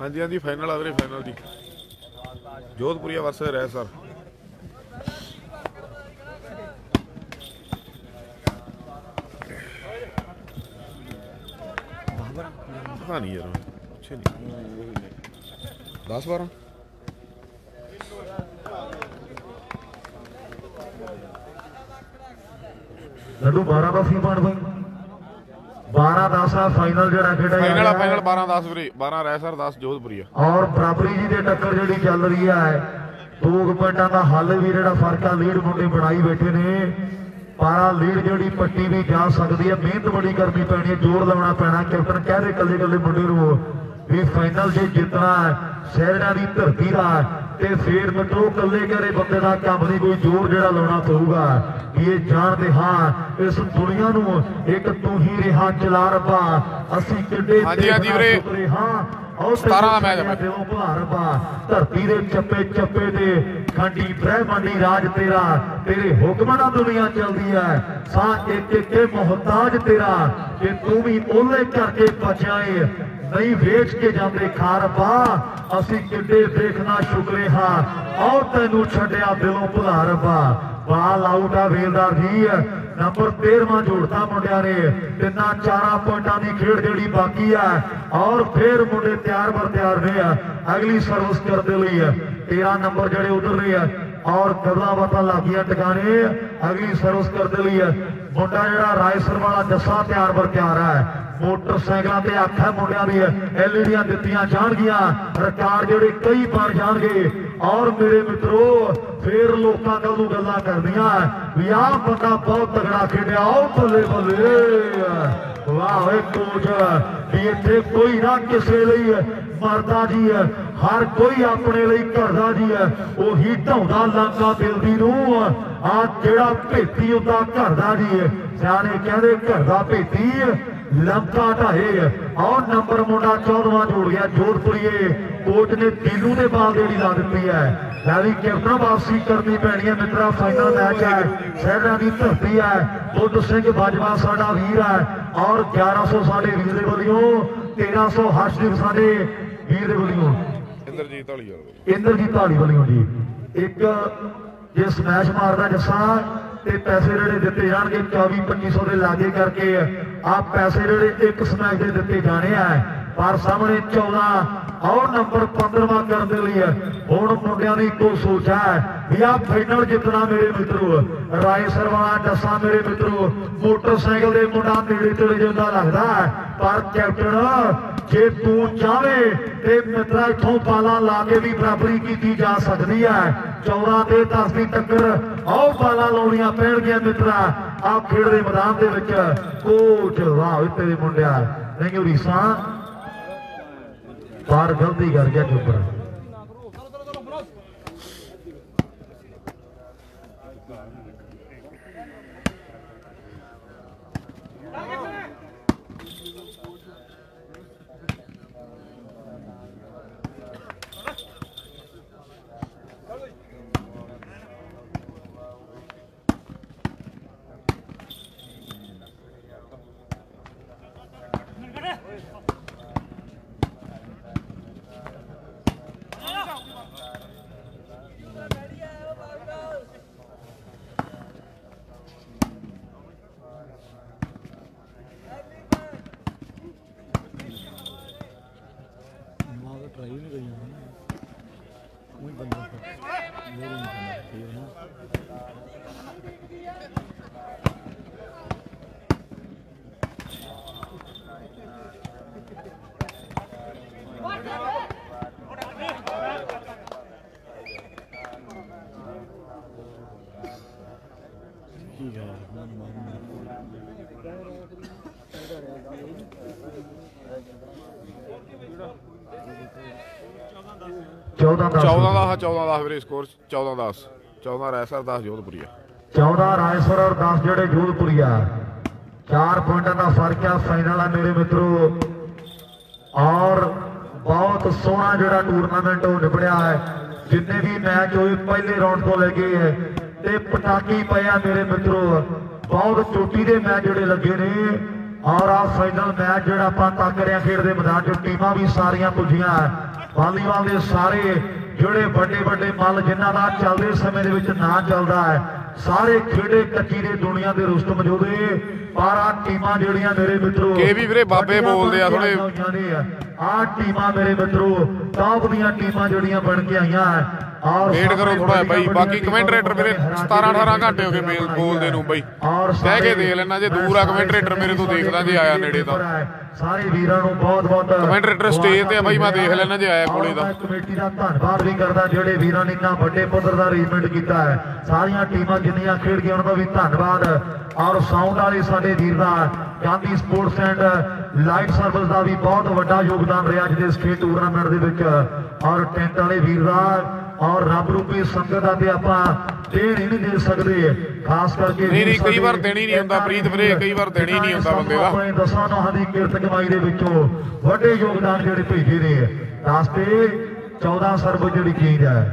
Speaker 1: ਹਾਂਜੀ ਹਾਂਜੀ ਫਾਈਨਲ ਆ ਵੀਰੇ ਫਾਈਨਲ ਦੀ ਜੋਧਪੁਰੀਆ ਵਰਸਸ ਰਹਿ, ਸਰ। ਪਤਾ ਨਹੀਂ ਯਾਰ, ਪੁੱਛੇ ਨਹੀਂ 10 12
Speaker 2: ਲੱਡੂ 12 ਦਾ ਸੀ ਬਣ ਬਈ। 12 10 ਆ ਫਾਈਨਲ ਜਿਹੜਾ ਖੇਡਿਆ
Speaker 1: ਫਾਈਨਲ ਆ
Speaker 2: ਜਾ ਰਿਹਾ।
Speaker 1: ਫਾਈਨਲ 12 10 ਵੀਰੇ। 12 ਰਹਿ ਸਰ 10 ਜੋਧਪੁਰੀਆ
Speaker 2: ਔਰ ਬਰਾਬਰੀ ਜੀ ਦੇ ਟੱਕਰ ਜਿਹੜੀ ਚੱਲ ਰਹੀ ਹੈ ਦੋ ਕੁ ਪੁਆਇੰਟਾਂ ਦਾ ਹੱਲ ਵੀ ਜਿਹੜਾ ਫ਼ਰਕ ਆ ਲੀਡ ਮੁੰਡੇ ਬਣਾਈ ਬੈਠੇ ਨੇ। ਪਾਰਾ ਲੀਡ ਜਿਹੜੀ ਪੱਟੀ ਵੀ ਜਾ ਸਕਦੀ ਹੈ ਮਿਹਨਤ ਬੜੀ ਕਰਨੀ ਪੈਣੀ ਹੈ ਜ਼ੋਰ ਲਾਉਣਾ ਪੈਣਾ। ਕੈਪਟਨ ਕਹਿ ਰਹੇ ਕੱਲੇ ਕੱਲੇ ਮੁੰਡੇ ਨੂੰ ਵੀ ਫਾਈਨਲ ਜੇ ਜਿੱਤਣਾ ਹੈ ਸ਼ਹਿਰਾਂ ਦੀ ਧਰਤੀ ਦਾ ਤੇ ਫੇਰ ਮਿੱਤਰੋ ਕੱਲੇ ਘਰੇ ਬੰਦੇ ਦਾ ਕੰਮ ਨਹੀਂ ਕੋਈ ਜ਼ੋਰ ਜਿਹੜਾ ਲਾਉਣਾ ਪਊਗਾ। ਇਹ ਜਾਣਦੇ ਹਾਂ ਇਸ ਦੁਨੀਆ ਨੂੰ ਇੱਕ ਤੂੰ ਹੀ ਰਿਹਾ ਚਲਾ ਰੱਬਾ ਅਸੀਂ ਕਿੱਡੇ
Speaker 1: ਹਾਂਜੀ, ਹਾਂਜੀ ਵੀਰੇ।
Speaker 2: ਹਾਂ। ਆਓ
Speaker 1: 17 ਦਾ ਮੈਚ ਹੈ।
Speaker 2: ਦਿਲੋਂ ਭਾਰ ਪਾ। ਧਰਤੀ ਦੇ ਚੱਪੇ ਚੱਪੇ ਤੇ ਖੰਡੀ ਬ੍ਰਹਮੰਡੀ ਰਾਜ ਤੇਰਾ। ਤੇਰੇ ਹੁਕਮਾਂ ਨਾਲ ਦੁਨੀਆ ਚੱਲਦੀ ਹੈ ਸਾਹ ਇੱਕ ਇੱਕ ਮੁਹਤਾਜ ਤੇਰਾ ਜੇ ਤੂੰ ਵੀ ਉਹਲੇ ਕਰਕੇ ਬਚਿਆ ਏ। ਨਹੀਂ ਵੇਚ ਕੇ ਜਾਂਦੇ ਖਾਰ ਪਾ। ਅਸੀਂ ਕਿੱਡੇ ਦੇਖਣਾ ਸ਼ੁਕਰੇ ਹਾਂ ਆਓ ਤੈਨੂੰ ਛੱਡਿਆ ਦਿਲੋਂ ਭੁਲਾ ਰੱਬਾ ਬਾਲ ਆਊਟ ਆ ਵੇਲਦਾਰ ਜੀ ਨੰਬਰ 13ਵਾਂ ਜੋੜਤਾ ਮੁੰਡਿਆਂ ਨੇ। ਤਿੰਨਾਂ ਚਾਰਾਂ ਪੁਆਇੰਟਾਂ ਦੀ ਖੇਡ ਜਿਹੜੀ ਬਾਕੀ ਆ। ਔਰ ਫੇਰ ਮੁੰਡੇ ਤਿਆਰ ਬਰ ਤਿਆਰ ਨੇ ਆ। ਅਗਲੀ ਸਰਵਿਸ ਕਰਦੇ ਲਈ ਆ। 13 ਨੰਬਰ ਜਿਹੜੇ ਉਧਰ ਨੇ ਆ। ਔਰ ਕਦਲਾ ਬਾਤਾਂ ਲੱਗੀਆਂ ਟਿਕਾਣੇ। ਅਗਲੀ ਸਰਵਿਸ ਕਰਦੇ ਲਈ ਆ। ਮੁੰਡਾ ਜਿਹੜਾ ਰਾਏਸਰ ਵਾਲਾ ਜੱਸਾ ਤਿਆਰ ਬਰ ਤਿਆਰ ਹੈ ਮੋਟਰਸਾਈਕਲਾਂ ਤੇ ਆਖਾ ਮੁੰਡਿਆਂ ਦੀ ਐਲਈਡੀਆਂ ਦਿੱਤੀਆਂ ਜਾਣਗੀਆਂ। ਰਿਕਾਰਡ ਜਿਹੜੇ ਕਈ ਬਣ ਜਾਣਗੇ। ਔਰ ਮੇਰੇ ਮਿੱਤਰੋ, ਫੇਰ ਲੋਕਾਂ ਕੱਲ ਗੱਲਾਂ ਕਰਦੀਆਂ ਵੀ ਆਹ ਬੰਦਾ ਬਹੁਤ ਤਗੜਾ ਖੇਡਿਆ, ਉਹ ਬੱਲੇ ਬੱਲੇ। ਵਾਹ ਓਏ ਕੋਚ, ਵੀ ਇੱਥੇ ਕੋਈ ਨਾ ਕਿਸੇ ਲਈ ਮਰਦਾ ਜੀ ਹੈ। ਹਰ ਕੋਈ ਆਪਣੇ ਲਈ ਕਰਦਾ ਜੀ ਹੈ। ਉਹੀ ਢਾਉਂਦਾ ਲਾਂਗਾ ਦਿਲ ਦੀ ਨੂੰ। ਆ ਜਿਹੜਾ ਭੇਤੀ ਉਹਦਾ ਘਰ ਜੀ ਹੈ। ਸਿਆਣੇ ਕਹਿੰਦੇ ਘਰ ਦਾ ਭੇਤੀ ਲੰਕਾ ਢਾਏ ਔਰ ਨੰਬਰ ਮੁੰਡਾ 14ਵਾਂ ਜੋੜ ਗਿਆ ਜੋਧਪੁਰੀਏ। ਕੋਚ ਨੇ ਤੀਨੂ ਦੇ ਬਾਲ ਜਿਹੜੀ ਲਾ ਦਿੱਤੀ ਹੈ। ਲੈ ਵੀ ਕੈਪਟਨ ਵਾਪਸੀ ਕਰਨੀ ਪੈਣੀ ਹੈ ਮਿੱਤਰਾ ਫਾਈਨਲ ਮੈਚ ਹੈ। ਸ਼ਹਿਰਾਂ ਦੀ ਧਰਤੀ ਹੈ। ਬੁੱਧ ਸਿੰਘ ਬਾਜਵਾ ਸਾਡਾ ਵੀਰ ਹੈ। ਔਰ 1100 ਸਾਡੇ ਵੀਰ ਦੇ ਵੱਲੋਂ 1300 ਹਰਸ਼ਦੀਪ ਸਾਡੇ ਵੀਰ ਦੇ ਵੱਲੋਂ।
Speaker 1: ਇੰਦਰਜੀਤ ਢਾਲੀਵਾਲ
Speaker 2: ਇੰਦਰਜੀਤ ਢਾਲੀ ਵੱਲੋਂ ਜੀ। ਇੱਕ ਜੇ ਸਮੈਸ਼ ਮਾਰਦਾ ਜੱਸਾ ਤੇ ਪੈਸੇ ਜਿਹੜੇ ਦਿੱਤੇ ਜਾਣਗੇ 24 2500 ਦੇ ਲਾਗੇ ਕਰਕੇ ਆ ਪੈਸੇ ਜਿਹੜੇ ਇੱਕ ਸਮੈਕ ਦੇ ਦਿੱਤੇ ਜਾਣੇ ਆ ਪਰ ਸਾਹਮਣੇ 14 ਔਰ ਨੰਬਰ 15ਵਾਂ ਕਰਨ ਦੇ ਲਈ ਹੁਣ ਮੁੰਡਿਆਂ ਦੀ ਇੱਕੋ ਸੋਚ ਹੈ ਵੀ ਆ ਫਾਈਨਲ ਜਿੱਤਣਾ ਮੇਰੇ ਮਿੱਤਰੋ। ਰਾਏ ਸਰਵਾਲਾ ਜੱਸਾ ਮੇਰੇ ਮਿੱਤਰੋ, ਮੋਟਰਸਾਈਕਲ ਦੇ ਮੁੰਡਾ ਨੇੜੇ ਤੇੜੇ ਜਿੰਦਾ ਲੱਗਦਾ ਪਰ ਕੈਪਟਨ, ਜੇ ਤੂੰ ਚਾਹੇ ਤੇ ਮਿੱਤਰਾ ਇਥੋਂ ਪਾਲਾ ਲਾ ਕੇ ਵੀ ਬਰਾਬਰੀ ਕੀਤੀ ਜਾ ਸਕਦੀ ਹੈ। 14 ਤੇ 10 ਦੀ ਟੱਕਰ, ਆਓ ਪਾਲਾ ਲਾਉਣੀਆਂ ਪੈਣਗੀਆਂ ਮਿੱਤਰਾ। ਆ ਖੇਡ ਦੇ ਮੈਦਾਨ ਦੇ ਵਿੱਚ ਕੋਚ, ਵਾਹ ਤੇਰੇ ਮੁੰਡਿਆ ਨਹੀਂ ਉਰੀਸਾਂ ਪਾਰ ਗਲਤੀ ਕਰ ਗਿਆ ਚੁੱਪਰ 14
Speaker 1: ਦਾ 14 ਦਾ ਵੀਰੇ ਸਕੋਰ 14 10 14 ਰੈਸਰ 10 ਜੋਧਪੁਰੀਆ।
Speaker 2: 14 ਰਾਏਸਰ ਔਰ 10 ਜਿਹੜੇ ਜੋਧਪੁਰੀਆ। 4 ਪੁਆਇੰਟਾਂ ਦਾ ਫ਼ਰਕ ਆ ਫਾਈਨਲ ਆ ਮੇਰੇ ਮਿੱਤਰੋ। ਔਰ ਬਹੁਤ ਸੋਹਣਾ ਜਿਹੜਾ ਟੂਰਨਾਮੈਂਟ ਉਹ ਨਿਬੜਿਆ ਹੈ, ਜਿੰਨੇ ਵੀ ਮੈਚ ਹੋਏ ਪਹਿਲੇ ਰਾਉਂਡ ਤੋਂ ਲੈ ਕੇ ਹੈ। ਤੇ ਪਟਾਕੀ ਪਿਆ ਮੇਰੇ ਮਿੱਤਰੋ। ਬਹੁਤ ਚੋਟੀ ਦੇ ਮੈਚ ਜਿਹੜੇ ਲੱਗੇ ਨੇ। ਔਰ ਆ ਫਾਈਨਲ ਮੈਚ ਜਿਹੜਾ ਆਪਾਂ ਤੱਕ ਰਿਆਂ ਖੇਡਦੇ ਮੈਦਾਨ 'ਚ ਟੀਮਾਂ ਵੀ ਸਾਰੀਆਂ ਪੁੱਜੀਆਂ। ਵਾਲੀਬਾਲ ਦੇ ਸਾਰੇ ਜਿਹੜੇ ਵੱਡੇ ਵੱਡੇ ਮੱਲ ਜਿਨ੍ਹਾਂ ਦਾ ਚੱਲਦੇ ਸਮੇਂ ਦੇ ਵਿੱਚ ਨਾਂ ਚੱਲਦਾ ਹੈ, ਸਾਰੇ ਖੇਡੇ ਕੱਚੀ ਦੇ ਦੁਨੀਆ ਦੇ ਰੁਸਤਮ ਜੋਦੇ ਪਾਰਾ ਟੀਮਾਂ ਜਿਹੜੀਆਂ ਮੇਰੇ ਮਿੱਤਰੋ
Speaker 1: ਕੇ ਵੀ ਵੀਰੇ ਬਾਬੇ ਬੋਲਦੇ ਆ
Speaker 2: ਨੇ। ਆਹ ਟੀਮਾਂ ਮੇਰੇ ਮਿੱਤਰੋ ਟੌਪ ਦੀਆਂ ਟੀਮਾਂ ਜਿਹੜੀਆਂ ਬਣ ਕੇ ਆਈਆਂ। ਔਰ
Speaker 1: ਵੇਟ ਕਰੋ ਥੋੜਾ ਬਾਈ। ਬਾਕੀ ਕਮੈਂਟਰੇਟਰ
Speaker 2: ਹਰਾ
Speaker 1: 17
Speaker 2: ਕੇ
Speaker 1: 18 ਘੰਟੇ ਹੋ ਗਏ ਮੇਲ ਬੋਲਦੇ ਨੂੰ ਬਾਈ। ਕਹਿ ਕੇ ਦੇਖ ਲੈਣਾ ਜੇ ਦੂਰ ਆ ਕਮੈਂਟਰੇਟਰ ਮੇਰੇ ਤੋਂ ਦੇਖਦਾ ਜੇ ਆਇਆ ਨੇੜੇ ਤਾਂ।
Speaker 2: ਸਾਰੇ ਵੀਰਾਂ ਨੂੰ ਬਹੁਤ ਬਹੁਤ
Speaker 1: ਕਮੈਂਟਰੇਟਰ ਸਟੇਜ ਤੇ ਆ ਬਾਈ ਮੈਂ ਦੇਖ ਲੈਣਾ ਜੇ ਆਇਆ ਕੋਲੇ ਦਾ
Speaker 2: ਕਮੇਟੀ ਦਾ ਧੰਨਵਾਦ ਵੀ ਕਰਦਾ ਜਿਹੜੇ ਵੀਰਾਂ ਨੇ ਇੰਨਾ ਵੱਡੇ ਪੱਧਰ ਦਾ ਅਰੇਂਜਮੈਂਟ ਕੀਤਾ ਹੈ। ਸਾਰੀਆਂ ਟੀਮਾਂ ਜਿੰਨੀਆਂ ਖੇਡ ਗਈਆਂ ਉਹਨਾਂ ਦਾ ਵੀ ਧੰਨਵਾਦ। ਔਰ ਸਾਊਂਡ ਵਾਲੇ ਸਾਡੇ ਵੀਰ ਦਾ Gandhi sports and light service ਦਾ ਵੀ ਬਹੁਤ ਵੱਡਾ ਯੋਗਦਾਨ ਰਿਹਾ ਅੱਜ ਦੇ ਖੇਡ ਟੂਰਨਾਮੈਂਟ ਦੇ ਵਿੱਚ। ਔਰ ਟੈਂਟ ਵਾਲੇ ਵੀਰ ਦਾ ਔਰ ਰੱਬ ਰੂਪੀ ਸੰਗਤ ਦਾ ਤੇ ਆਪਾਂ ਦੇਣ ਹੀ ਨਹੀਂ ਦੇ ਸਕਦੇ। ਖਾਸ ਕਰਕੇ
Speaker 1: ਨਹੀਂ, ਨਹੀਂ, ਕਈ ਵਾਰ ਦੇਣੀ ਨਹੀਂ ਹੁੰਦਾ ਪ੍ਰੀਤ ਵੀਰੇ, ਕਈ ਵਾਰ ਦੇਣੀ ਨਹੀਂ ਹੁੰਦਾ ਬੰਦੇ ਦਾ।
Speaker 2: ਆਪਣੇ ਦਸਾਂ ਨੋਹਾਂ ਦੀ ਕਿਰਤ ਕਮਾਈ ਦੇ ਵਿੱਚੋਂ ਵੱਡੇ ਯੋਗਦਾਨ ਜਿਹੜੇ ਭੇਜੇ ਨੇ। ਦਸ ਤੇ 14 ਸਰਬ ਜਿਹੜੀ ਚੀਜ਼ ਹੈ।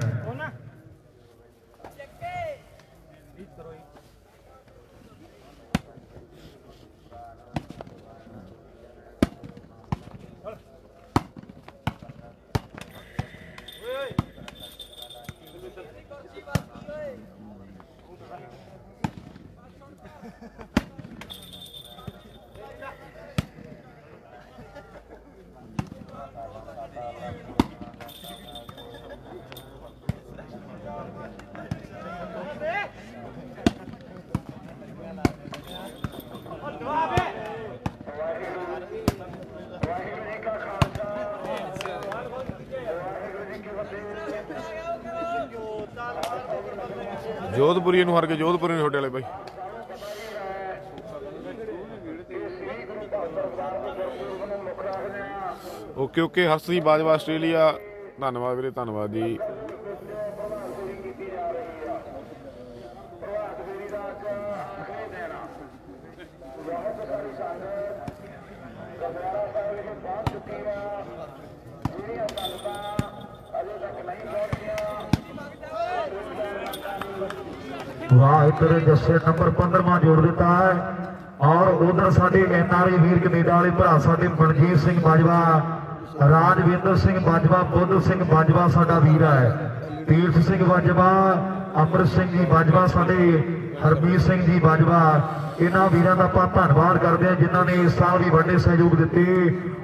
Speaker 1: ਜੋਧਪੁਰੀ ਨੂੰ ਹਰ ਕੇ ਜੋਧਪੁਰੀ ਨੂੰ ਛੋਟੇ ਵਾਲੇ ਬਾਈ। Okay okay Harsi Bajwa Australia. ਧੰਨਵਾਦ ਵੀਰੇ, ਧੰਨਵਾਦ ਜੀ।
Speaker 2: ਵਾਹ ਇਧਰ ਜੱਸੇ ਨੰਬਰ 15ਵਾਂ ਜੋੜ ਦਿੱਤਾ ਹੈ। ਔਰ ਉਧਰ ਸਾਡੇ ਐਨਆਰਆਈ ਵੀਰ ਕੈਨੇਡਾ ਵਾਲੇ ਭਰਾ ਸਾਡੇ ਮਨਜੀਤ ਸਿੰਘ ਬਾਜਵਾ ਰਾਜਵਿੰਦਰ ਸਿੰਘ ਬਾਜਵਾ ਬੁੱਧ ਸਿੰਘ ਬਾਜਵਾ ਸਾਡਾ ਵੀਰ ਹੈ। ਤੀਰਥ ਸਿੰਘ ਬਾਜਵਾ ਅਮਰ ਸਿੰਘ ਜੀ ਬਾਜਵਾ ਸਾਡੇ ਹਰਮੀਤ ਸਿੰਘ ਜੀ ਬਾਜਵਾ। ਇਹਨਾਂ ਵੀਰਾਂ ਦਾ ਆਪਾਂ ਧੰਨਵਾਦ ਕਰਦੇ ਹਾਂ ਜਿਨ੍ਹਾਂ ਨੇ ਇਸ ਸਾਲ ਵੀ ਵੱਡੇ ਸਹਿਯੋਗ ਦਿੱਤੇ।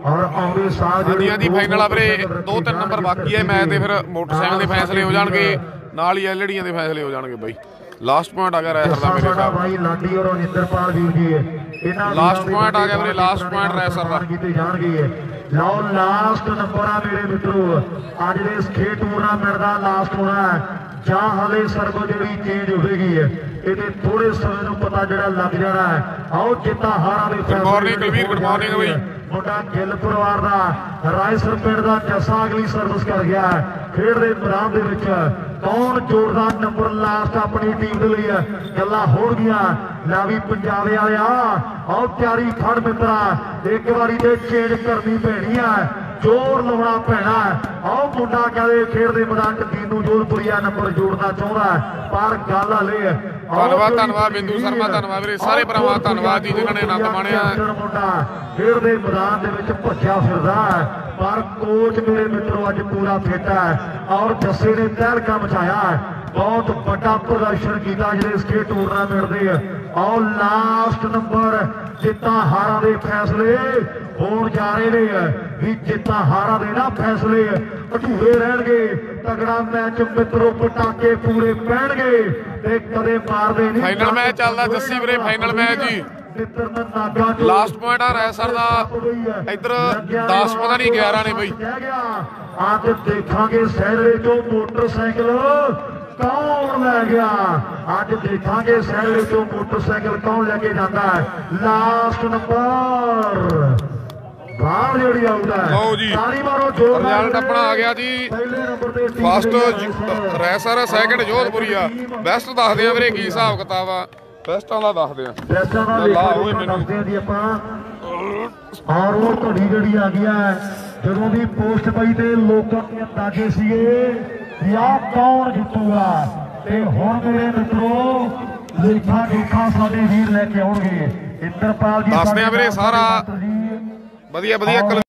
Speaker 2: ਔਰ ਆਉਂਦੇ ਸਾਲ
Speaker 1: ਹਾਂਜੀ
Speaker 2: ਦੋ
Speaker 1: ਫਾਈਨਲ ਆ ਵੀਰੇ ਦੋ ਤਿੰਨ ਨੰਬਰ ਬਾਕੀ ਹੈ ਮੈਚ ਦੇ ਫਿਰ ਮੋਟਰਸਾਈਕਲ ਦੇ ਫੈਸਲੇ ਹੋ ਜਾਣਗੇ ਨਾਲ ਹੀ ਐਲਡੀਆਂ ਦੇ ਫੈਸਲੇ ਹੋ ਜਾਣਗੇ ਬਾਈ। ਲਾਸਟ ਪੁਆਇੰਟ ਆ ਗਿਆ ਰੈਸਰ ਦਾ ਮੇਰੇ
Speaker 2: ਸਾਡਾ। ਭਾਈ ਲਾਡੀ ਔਰ ਅਨਿੰਦਰਪਾਲ ਵੀਰ ਜੀ ਇਹਨਾਂ ਦੇ
Speaker 1: point ਆ ਗਿਆ
Speaker 2: ਵੱਡੇ
Speaker 1: last point ਰੈਸਰ ਦਾ।
Speaker 2: ਕੀਤੇ ਜਾਣਗੇ ਲਓ ਲਾਸਟ ਨੰਬਰ ਆ ਮੇਰੇ ਮਿੱਤਰੋ ਅੱਜ ਦੇ ਇਸ ਖੇਡ ਟੂਰਨਾਮੈਂਟ ਦਾ ਲਾਸਟ ਹੋਣਾ ਹੈ ਜਾਂ ਹਲੇ ਸਰਬ ਜਿਹੜੀ ਚੇਂਜ ਹੋਵੇਗੀ ਇਹਦੇ ਥੋੜੇ ਸਮੇਂ ਨੂੰ ਪਤਾ ਜਿਹੜਾ ਲੱਗ ਜਾਣਾ ਹੈ ਆਓ ਜਿੱਤਾ ਹਾਰਾਂ ਦੇ
Speaker 1: ਕੁਲਵੀਰ,
Speaker 2: ਹੋ
Speaker 1: good morning
Speaker 2: ਜਾਣਗੇ।
Speaker 1: ਬਈ।
Speaker 2: ਮੁੰਡਾ ਗਿੱਲ ਪਰਿਵਾਰ ਦਾ ਰਾਏਸਰ ਪਿੰਡ ਦਾ ਜੱਸਾ ਅਗਲੀ ਸਰਵਿਸ ਕਰ ਗਿਆ ਖੇਡ ਦੇ ਮੈਦਾਨ ਦੇ ਵਿੱਚ ਕੌਣ ਜ਼ੋਰਦਾਰ ਨੰਬਰ ਲਾਸਟ ਆਪਣੀ ਟੀਮ ਦੇ ਲਈ ਗੱਲਾਂ ਹੋਣਗੀਆਂ। ਲੈ ਵੀ ਪੰਜਾਬੇ ਵਾਲਿਆ, ਆਓ ਤਿਆਰੀ ਫੜ ਮਿੱਤਰਾ, ਇੱਕ ਵਾਰੀ ਤੇ ਚੇਂਜ ਕਰਨੀ ਪੈਣੀ ਹੈ ਜ਼ੋਰ ਲਾਉਣਾ ਪੈਣਾ ਆਓ ਮੁੰਡਾ ਕਹਿੰਦੇ ਖੇਡ ਦੇ ਮੈਦਾਨ 'ਚ ਦੀਨੂ ਜੋਧਪੁਰੀਆ ਨੰਬਰ ਜੋੜਨਾ ਚਾਹੁੰਦਾ ਪਰ ਗੱਲ ਹਲੇ
Speaker 1: ਧੰਨਵਾਦ, ਧੰਨਵਾਦ ਬਿੰਦੂ ਸ਼ਰਮਾ, ਧੰਨਵਾਦ ਵੀਰੇ, ਸਾਰੇ ਭਰਾਵਾਂ ਧੰਨਵਾਦ ਜੀ ਜਿਨ੍ਹਾਂ ਨੇ ਆਨੰਦ ਮਾਣਿਆ।
Speaker 2: ਖੇਡ ਦੇ ਮੈਦਾਨ ਦੇ ਵਿੱਚ ਭੱਜਿਆ ਫਿਰਦਾ ਪਰ ਕੋਚ ਮੇਰੇ ਮਿੱਤਰੋ ਅੱਜ ਪੂਰਾ ਫਿੱਟ ਔਰ ਜੱਸੇ ਨੇ ਤਹਿਲਕਾ ਮਚਾਇਆ ਬਹੁਤ ਵੱਡਾ ਪ੍ਰਦਰਸ਼ਨ ਕੀਤਾ ਜਿਹੜੇ ਇਸ ਖੇਡ ਟੂਰਨਾਮੈਂਟ ਦੇ। ਔਰ ਲਾਸਟ ਨੰਬਰ ਜਿੱਤਾਂ ਹਾਰਾਂ ਦੇ ਫੈਸਲੇ ਹੋਣ ਜਾ ਰਹੇ ਨੇ। ਵੀ ਜਿੱਤਾਂ ਹਾਰਾਂ ਦੇ ਨਾ ਫੈਸਲੇ ਅਧੂਰੇ ਰਹਿਣਗੇ। ਤਗੜਾ ਮੈਚ ਮਿੱਤਰੋ ਪਟਾਕੇ ਪੂਰੇ ਪੈਣਗੇ। ਤੇ ਕਦੇ ਮਾਰਦੇ ਨਹੀਂ
Speaker 1: Final match ਚੱਲਦਾ ਜੱਸੀ ਵੀਰੇ, final match ਜੀ। Last point ਆ ਰੈਸਰ ਦਾ। ਇੱਧਰ 10 ਪਤਾ ਨਹੀਂ 11 ਨੇ ਬਈ।
Speaker 2: ਗਿਆ ਅੱਜ ਦੇਖਾਂਗੇ ਸੈਲਰੇ ਚੋਂ ਮੋਟਰਸਾਈਕਲ ਕੌਣ ਲੈ ਗਿਆ ਅੱਜ ਦੇਖਾਂਗੇ ਸੈਰ ਵਿੱਚੋਂ ਮੋਟਰਸਾਈਕਲ ਕੌਣ ਲੈ ਕੇ ਜਾਂਦਾ ਹੈ ਲਾਸਟ ਨੰਬਰ ਬਾਹਰ ਜਿਹੜੀ ਆਉਂਦਾ ਹੈ।
Speaker 1: ਲਓ ਜੀ।
Speaker 2: ਤਾਲੀ ਮਾਰੋ ਜੋਰ ਨਾਲ।
Speaker 1: ਰਿਜ਼ਲਟ ਆਪਣਾ ਆ ਗਿਆ ਜੀ। ਫਸਟ ਰੈਸਰ ਸੈਕੰਡ ਜੋਧਪੁਰੀ ਆ ਬੈਸਟ ਦੱਸਦੇ ਆ ਵੀਰੇ ਕੀ ਹਿਸਾਬ ਕਿਤਾਬ ਆ? ਬੈਸਟਾਂ ਦਾ ਦੱਸਦੇ ਆ।
Speaker 2: ਦਾ
Speaker 1: ਲਾ
Speaker 2: ਜੋਖਾ
Speaker 1: ਮੈਨੂੰ।
Speaker 2: ਜੀ ਆਪਾਂ। ਔਰ ਉਹ ਘੜੀ ਜਿਹੜੀ ਆ ਗਿਆ ਜਦੋਂ ਦੀ ਪੋਸਟ ਪਈ ਤੇ ਲੋਕਾਂ ਦੇ ਅੰਦਾਜ਼ੇ ਸੀਗੇ ਕਿ ਆਹ ਕੌਣ ਜਿੱਤੂਗਾ। ਤੇ ਹੁਣ ਮੇਰੇ ਮਿੱਤਰੋ ਲੇਖਾ ਜੋਖਾ ਸਾਡੇ ਵੀਰ ਲੈ ਕੇ ਆਉਣਗੇ। ਇੰਦਰਪਾਲ ਜੀ
Speaker 1: ਦੱਸਦੇ ਆ ਵੀਰੇ ਸਾਰਾ। ਵਧੀਆ ਵਧੀਆ ਕਲ